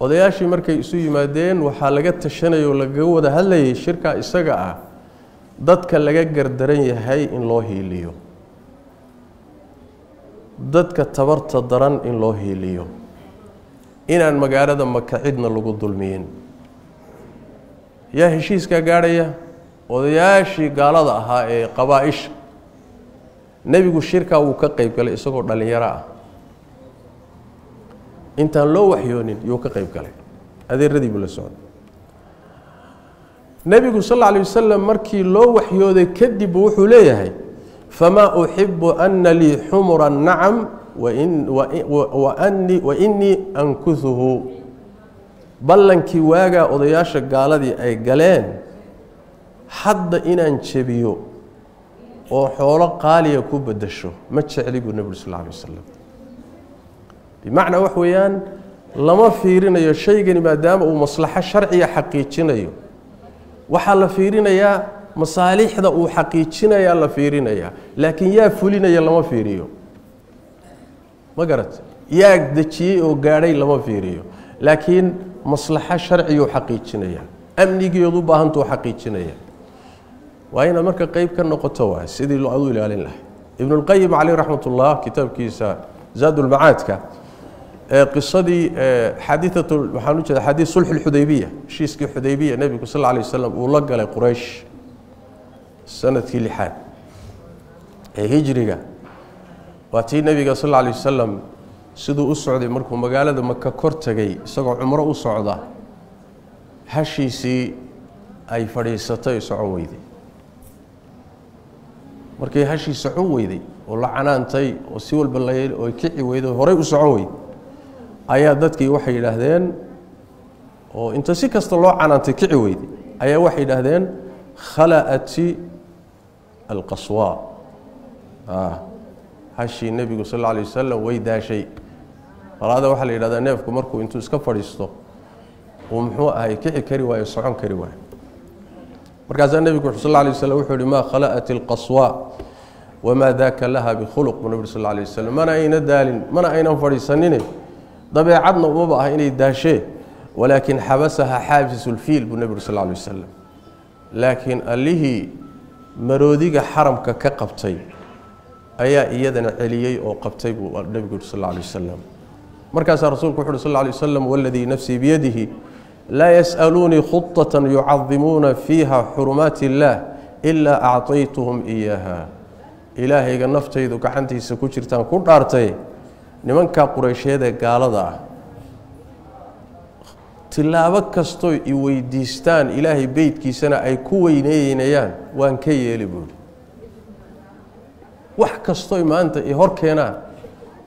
Odayaashii markay isu yimaadeen waxaa laga tashanaya oo lagaga wada hadlayay shirkaa isaga ah dadka laga gardaran yahay in loo hiiliyo. Dadka tabarta daran in loo hiiliyo. Inaan magaalada maka cidna lagu dulmiyin yaa heshiiskaa gaadhaya odayaashii gaalada ahaa ee qabaa-isha nebigu shirkaa wuu ka qeyb galay isagoo dhallinyaro ah. Intaan loo waxyoonin yuu ka qeyb galay. Adeeradii buu la socday. Nebigu sal alla alay wasalam markii loo waxyooday kadib wuxuu leeyahay famaa uxibu ana lii xumura nacam wainii ankuhuhu ballankii waagaa odayaasha gaaladii ay galeen hadda inaan jebiyo oo xoolo qaaliya ku bedasho ma jecli buu nebigu sal lla wasalam bimacnaa wax weeyaan lama fiirinayo shaygani maadaama uu maslaxo sharciga xaqiijinayo. Waxaa la fiirinayaa masaalixda uu xaqiijinayaa la fiirinayaa laakiin yaa fulinaya lama fiiriyo. Ma garat yaa dejiyey oo gaadhay lama fiiriyo. Laakiin maslaxo sharciguu xaqiijinaya amnigeedu baahantuu xaqiijinaya waa inaad marka qeyb ka noqoto waay sidii adu ilaalin lahay. Ibnulqayim caleyh raxmat ullah kitaabkiisa zaadulmacaadka ee qisadii xadiiat waxaan u jeeda xadiid sulxi lxudaybiya heshiiskii xudaybiya nebigu sal alay wasalam uu la galay quraysh sannadkii lixaad ee hijriga. Waa tii nebiga sal alay wasalam siduu u socday markuu magaalada maka kor tegay isagoo cumro u socda hashiisii ay fadhiisatay socon weyday markay hashii socon weyday oo la canaantay oo si walba la oo kici weyday oo horey u socon weyday ayaa dadkii waxay yidhaahdeen oo inta si kasta loo canaantay kici weyday ayaa waxay yidhaahdeen khala'ati alqaswa. Hashii nebigu sal alla alay wasalam way daashay. Qalaada waxaa la yidhahdaa neefku markuu intuu iska fadhiisto uu muxuu ahay kici kari waayo socon kari waayo markaasaa nebigu sal lla alay waslam wuxuu yihi maa khala'at alqaswa wamaa daaka laha bikhuluq buu nebigu sal alay wasalam mana ayna daalin mana aynan fadhiisanine dabeecadna umaba ah inay daashee walaakin xabasaha xaabisulfiil buu nebigu sal alay wasalam laakiin allihii maroodiga xaramka ka qabtay ayaa iyadana celiyey oo qabtay buu nebigu yuri sal lla alay wasalam markaasaa rasuulku wuxu uhi sal lla alay wasalam waladii nafsii biyadihi laa yas'aluunii khudatan yucadimuuna fiiha xurumaati illaah ilaa acطaytuhum iyaaha ilaahayga naftaydu gacantiisa ku jirtaan ku dhaartay nimankaa qureysheedee gaalada ah tilaabo kastoo i weydiistaan ilaahay beytkiisana ay ku weyneeynayaan waan ka yeeli buuri wax kastooy maanta i hor keenaan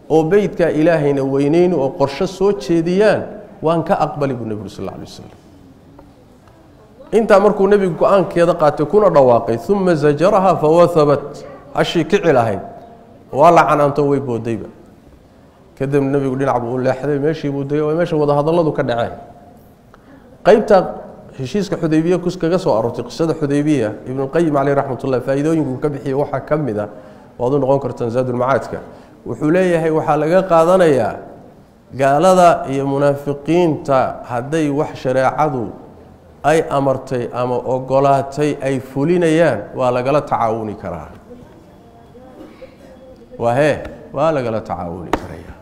oo beytkaa ilaahayna weyneyni oo qorsho soo jeediyaan waan ka aqbali buu nebigu sal alay wasalam intaa markuu nebigu go'aankeeda qaatay kuna dhawaaqay uma zajaraha fawahabat hashii kici lahayd. Waa la canaanto way boodayba. Kadib nebigu dhinac buu u leexday meeshii buu degay waa meesha wadahadalladu ka dhaceen. Qeybta heshiiska xudaybiya kus kaga soo aroortay qisada xudaybiya ibnuqayim caleyh raxmat ullah faa'iidooyinku ka bixiya waxaa ka mid a waad u noqon kartaan zaadulmacaadka wuxuu leeyahay waxaa laga qaadanayaa gaalada iyo munaafiqiinta hadday wax shareecadu ay amartay ama ogolaatay ay fulinayaan waa lagala tacaawuni karaa. Waa hee waa lagala tacaawuni karaya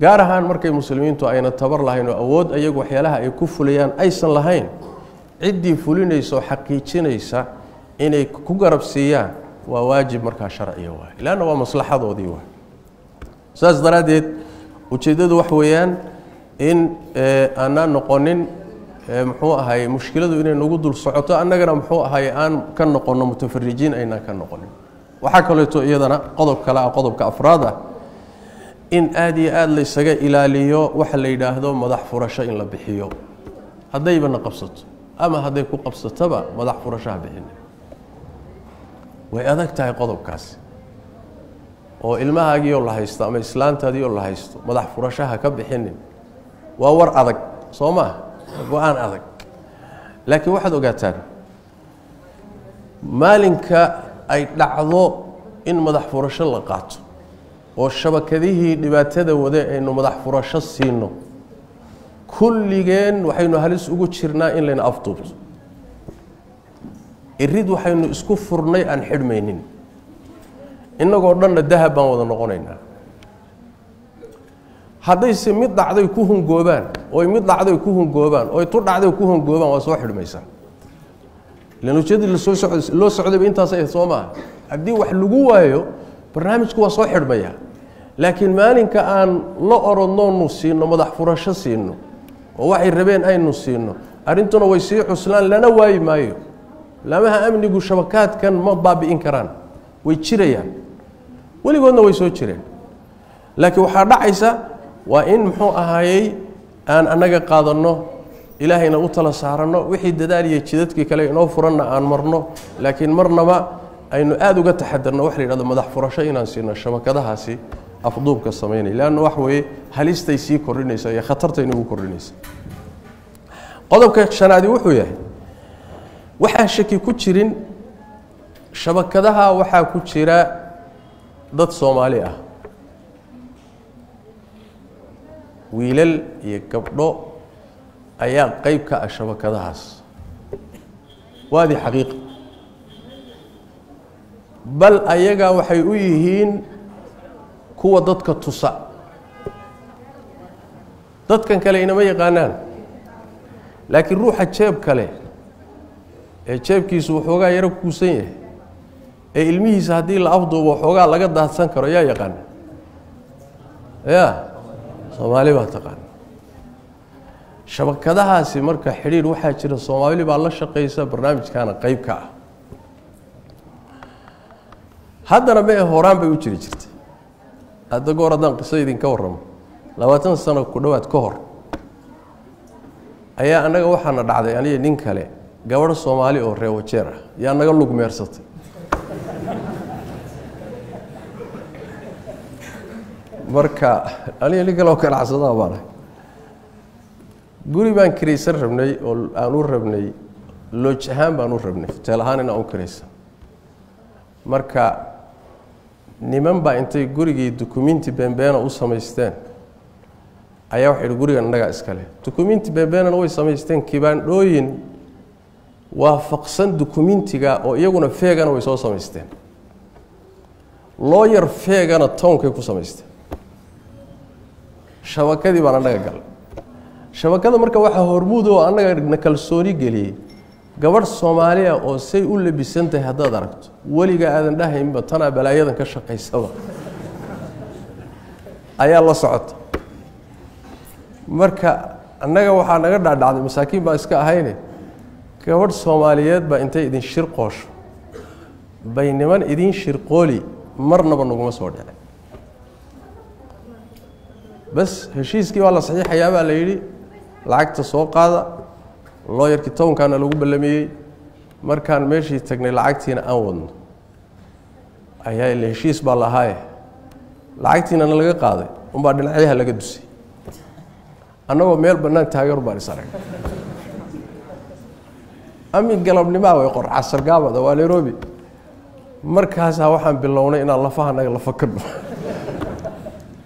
gaar ahaan markay muslimiintu ayna tabar lahayn oo awood ayagu waxyaalaha ay ku fulayaan aysan lahayn ciddii fulinaysa oo xaqiijinaysa inay ku garab siiyaan waa waajib markaa sharciya waay leanna waa maslaxadoodii waay saas daraaddeed ujeeddadu wax weeyaan in aanaan noqonin muxuu ahaye mushkiladu inay nagu dul socoto annagana muxuu ahaye aan ka noqonno mutafarijiin aynaan ka noqonin. Waxaa kaleeto iyadana qodob kale ah qodobka afraad ah in aada iyo aada laysaga ilaaliyo waxa la yidhaahdo madax furasho in la bixiyo. Haddayba na qabsato ama hadday ku qabsatoba madax furashaha bixina way adag tahay qodobkaasi oo ilmahaagiioo la haysto ama islaantaadiioo la haysto madax furashaha ka bixinin waa war adag soo maa go'aan adag. Laakiin waxaad ogaataan maalinka ay dhacdo in madax furasho la qaato oo shabakadihii dhibaatada wade aynu madax furasho siino kulligeen waxaynu halis ugu jirnaa in layna afduubto. Irid waxaynu isku furnay aan xidhmaynin innagoo dhanna dahab baan wada noqonaynaa. Haddayse mid dhacday ku hungoobaan oy mid dhacday ku hungoobaan oy tu dhacday ku hungoobaan waa soo xidhmaysaa ilan ujeeddii la soo socd loo socdayba intaas ahayd soo haddii wax lagu waayo barnaamijku waa soo xidhmaya. Laakiin maalinka aan la orodnoonu siino madax furasho siino oo waxay rabeen aynu siino arrintuna way sii cuslaan lana waayi maayo. Laamaha amnigu shabakaadkan ma baabi'in karaan way jirayaan weligoodna way soo jireen. Laakiin waxaa dhacaysa waa in muxuu ahaayey aan annaga qaadanno ilaahayna u tala saaranno wixii dadaal iyo jidadkii kale inoo furanna aan marno. Laakiin marnaba aynu aada uga taxadarno waxa la yidhahdo madax furasho inaan siino shabakadahaasi afduubka samaynaya leanna wax weeye halistay sii kordhinaysa iyo khatartay nagu kordhinaysa. Qodobka shanaadi wuxuu yahay waxaan shaki ku jirin shabakadaha waxaa ku jira dad soomaali ah. Wiilal iyo gabdho ayaa qeyb ka ah shabakadahaas. Waadii xaqiiqa bal ayagaa waxay u yihiin kuwa dadka tusa. Dadkan kale inama yaqaanaan. Laakiin ruuxa jeeb kale ee jeebkiisu waxoogaa yaro kuusan yahay ee ilmihiisa haddii la afduubo waxoogaa laga daadsan karo yaa yaqaana ya soomaali baa taqaana shabakadahaasi marka xidhiidh waxaa jira soomaali baa la shaqaysa barnaamijkaana qeyb ka ah. Haddana mee horaan bay u jiri jirtay. Hadda goor haddaan qiso idinka warramo. Labaatan sano ku dhowaad ka hor. Ayaa annaga waxaana dhacday aniga nin kale gabadh soomaali oo reewajeer ah. Yaa naga lug marka oo ganacsadaa baan guri baan kiraysan rabnay oo aan u rabnay looj ahaan baan u rabnay hoteel ahaan inaan u kiraysan marka niman baa intay gurigii dukumiinti beenbeena u samaysteen. Ayaa waxay ihi gurigan innagaa iskale dukumiinti beenbeenana way samaysteen kibaandhooyin waafaqsan dukumiintiga oo iyaguna feegana way soo samaysteen. Looyar feegana townkay ku samaysteen shabakadii baan annaga galay. Shabakada marka waxaa hormuud oo annaga na kalsooni geliyey gabadh soomaaliya oo say u labisan tahay haddaad aragto weliga aadan dhahaynba tanaa balaayadan ka shaqaysaba. Ayaa la socota. Marka annaga waxaa naga dhaadhacday masaakiin baa iska ahayne gabadh soomaaliyeed baa intay idin shir qoosho. Bay niman idin shirqooli marnaba naguma soo dhicin bas heshiiskii baa la saxiixayaa baa la yidhi lacagta soo qaada looyarkii townkaana lagu ballamiyey markaan meeshii tagnay lacagtiina aan wadno. Ayaa ile heshiis baa lahaaye lacagtiinana laga qaaday unbaa dhinacyaha laga dusay. Annagoo meel bannaan taageer baan is arag. Ami galabnimaa way qor casargaabada waa nairobi. Markaasaa waxaan bilownay inaan lafaha naga lafa ka dho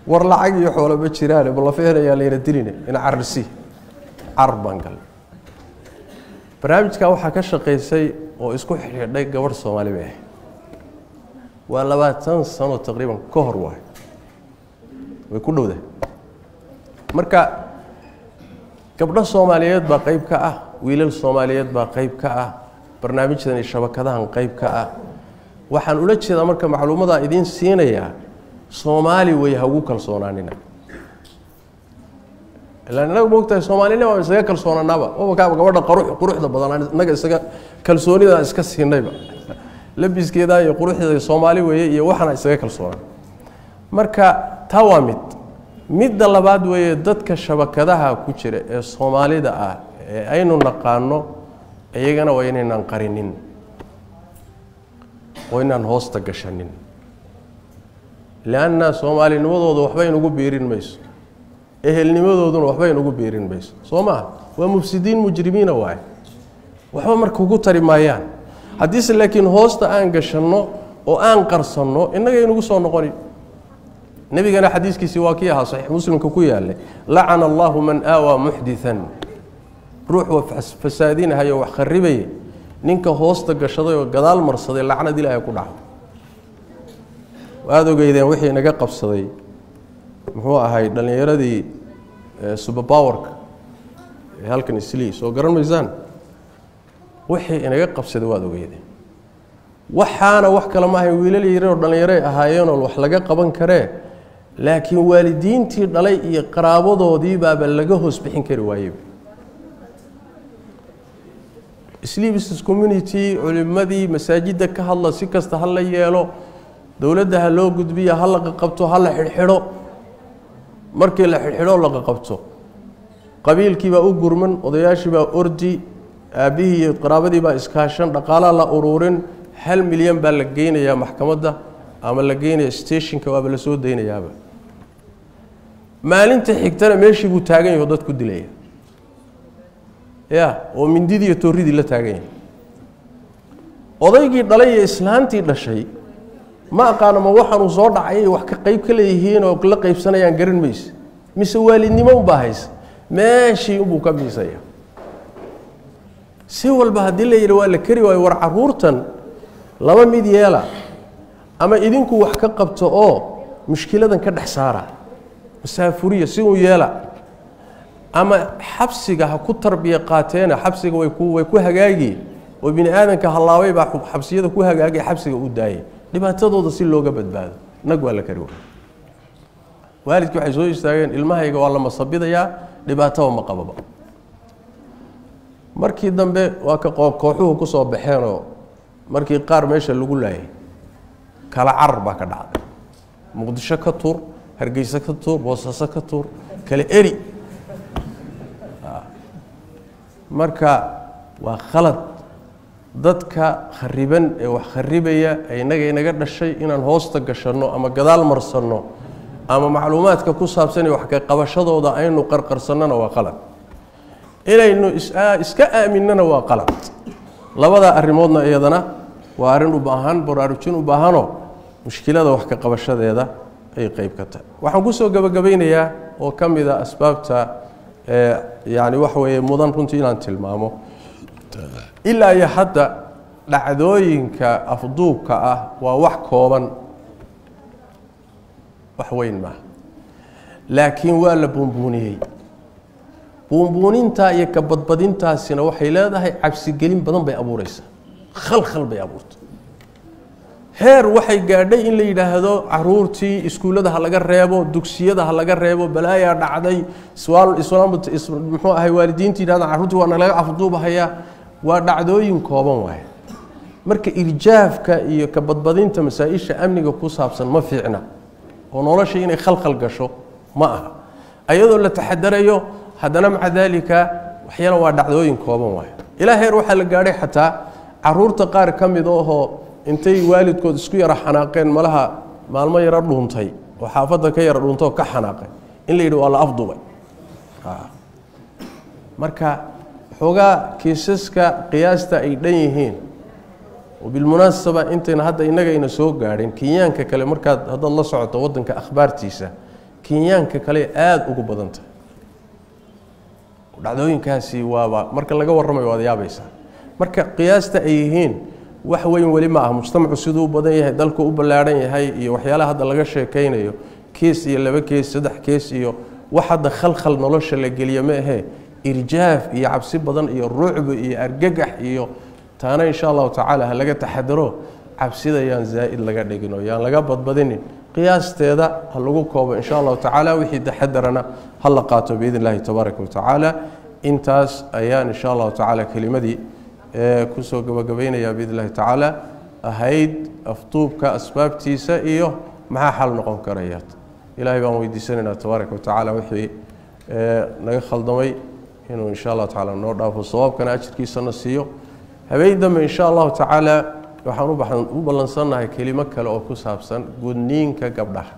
war lacag iyo xoolo ma jiraane ma lafaheenayaa layna diline ina carrisi carar baan galay. Barnaamijkaa waxaa ka shaqaysay oo isku xidhiidhay gabadh soomaali bay ahayd waa labaatan sano taqriiban ka hor waay. Way ku dhowdahay marka gabdho soomaaliyeed baa qeyb ka ah wiilal soomaaliyeed baa qeyb ka ah barnaamijdan iyo shabakadahan qeyb ka ah. Waxaan ula jeedaa marka macluumadaa idiin siinayaa soomaali way hagu kalsoonaanina. Ilaan inaga moogtahay soomaalinima aan isaga kalsoonanaaba obakaaba gabadha quruxda badan inaga isaga kalsoonidaan iska siinayba. Labiskeeda iyo quruxdeeda soomaali weeye iyo waxaana isaga kalsoonaan marka taa waa mid. Midda labaad weeye dadka shabakadaha ku jira ee soomaalida ah ee aynu naqaano iyagana waa inaynaan qarinin. Oo inaan hoosta gashanin leanna soomaalinimadooda waxba inugu biirin mayso ehelnimadooduna waxba inugu biirin mayso soo maha waa mufsidiin mujrimiina waaye waxba marka ugu tari maayaan haddiise laakiin hoosta aan gashanno oo aan qarsanno innaga inugu soo noqoni nebigana xadiiskiisii waa kii ahaa saxiix muslimka ku yaallay lacana allahu man aawaa muxdian ruux wa fasaadinahayo wax kharibaya ninka hoosta gashaday oo gadaal marsaday lacnad ilaahay ku dhaca waad ogeydeen wixii inaga qabsaday muxuu ahay dhallinyaradii suberpowerka ee halkan islii soo garan maysaan? Wixii inaga qabsaday waad ogeydeen. Waxaana wax kale ma ahayn wiilal yarin oo dhallinyaroy ahaayeenoo wax laga qaban karee laakiin waalidiintii dhalay iyo qaraabadoodii baaba laga hoos bixin kari waayeba sleeps community culimadii masaajidda ka hadla si kasta ha la yeelo dowladda ha loo gudbiya ha la qaqabto ha la xidhxidho. Markii la xidhxidho la qaqabto qabiilkii baa u gurman odayaashii baa ordi aabbihii iyo qaraabadii baa iskaashan dhaqaalaa la ururin hal milyan baa la geynayaa maxkamadda ama la geynaya stationka waaba la soo daynayaaba. Maalinta xigtana meeshii buu taagan yaho dad ku dilaya ya oo mindidii iyo tooridii la taagan yahay. Odaygii dhalay iyo islaantii dhashay ma aqaano ma waxaanuu soo dhacay wax ka qayb ka leeyihiin oo la qaybsanayaan garan mayse mise waalidnimo unbaa haysa meeshii unbuu ka miisaya. Si walba haddii la yidhi waa la keri waayo war caruurtan laba mid yeela ama idinku wax ka qabto oo mushkiladan ka dhex saara masaafuriya si uu yeela ama xabsiga ha ku tarbiya qaateena xabsiga way ku hagaagi oo bini aadanka hallaabay baa xabsiyada ku hagaagay xabsiga u daayay dhibaatadooda si looga badbaado. Nag waa la kari waay. Waalidkii waxay soo istaageen ilmahayga waa la masabidayaa dhibaataba ma qababa. Markii dambe waa ka kooxuhu ku soo baxeenoo markii qaar meesha lagu laayay kala carar baa ka dhacday. Muqdisho ka tuur hargeysa ka tuur boosaaso ka tuur kale eri. Marka waa khalad dadka khariban ee wax kharibaya ee innaga inaga dhashay inaan hoosta gashanno ama gadaal marsanno ama macluumaadka ku saabsan wax ka qabashadooda aynu qarqarsannona waa qalad. inaynu iska aaminnana waa qalad. labadaa arrimoodna iyadana waa arrin u baahan baraarujin u baahanoo mushkilada wax ka qabashadeeda ay qeyb ka tahay. Waxaan ku soo gebagabaynayaa oo ka mid a asbaabta yani waxa weeye mudan runtii inaan tilmaamo ilaa iyo hadda dhacdooyinka afduubka ah waa wax kooban. Wax weyn maaha laakiin waa la buunbuuniyey. Buunbuunintaa iyo kabadbadintaasina waxay leedahay cabsigelin badan bay abuureysaa khalkhal bay abuurtay. Heer waxay gaadhay in la yidhaahdo caruurtii iskuullada ha laga reebo dugsiyada ha laga reebo balaayaa dhacday muxuu ahay waalidiinta yidhahda carruurtii waa nalaga afduubahayaa waa dhacdooyin kooban waaye marka irjaafka iyo kabadbadinta masaa-isha amniga ku saabsan ma fiicna oo nolosha inay khalkhal gasho ma aha. Ayadoo la taxadarayo haddana maca daalika waxyaala waa dhacdooyin kooban waaye ilaa heer waxaa la gaadhay xataa carruurta qaar ka mid ahoo intay waalidkood isku yara xanaaqeen malaha maalmo yaro dhuuntay oo xaafadda ka yara dhuuntay oo ka xanaaqay in la yidhi waa la afdubay. Marka xoogaa kiisaska qiyaasta ay dhan yihiin. Bilmunaasaba intayna hadda innagayna soo gaadhin. Kenyaanka kale markaad haddaad la socoto waddanka akhbaartiisa kenyaanka kale aada ugu badan tahay. Dhacdooyinkaasi waaba marka laga warramayo waad yaabaysaa marka qiyaasta ay yihiin wax weyn weli ma ah mujtamacu siduu u badan yahay dalku u ballaadhan yahay iyo waxyaalaha hadda laga sheekaynayo kees iyo laba kees saddex kees iyo wax hadda khalkhal nolosha la geliya ma ahee irjaaf iyo cabsi badan iyo rucbi iyo argagax iyo taana insha allahu tacaala ha laga taxadaro cabsida yaan zaa'id laga dhigin oo yaan laga badbadinin. Qiyaasteeda ha lagu koobo insha allahu tacaala wixii taxadarana ha la qaato biidn illahi tabaaraka wa tacaala. Intaas ayaan insha allahu tacaala kelimadii ku soo gabagabaynaya biidn illahi tacaala. Ahayd afduubka asbaabtiisa iyo maxaa xal noqon karaya ilaahay baan weydiisanaynaa tabaaraka wa tacaala wixii naga khaldamay inuu insha allahu tacaala noo dhaafo sawaabkana ajirkiisana siiyo. Habeen dambe insha allahu tacaala waxaan u ballansannahay kelimo kale oo ku saabsan gudniinka gabdhaha.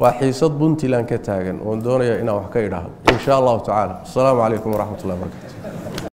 Waa xiisad puntland ka taagan oon doonayaa inaan wax ka idhaahdo in sha allahu tacaala. Asalaamu calaykum waraxmat ullahi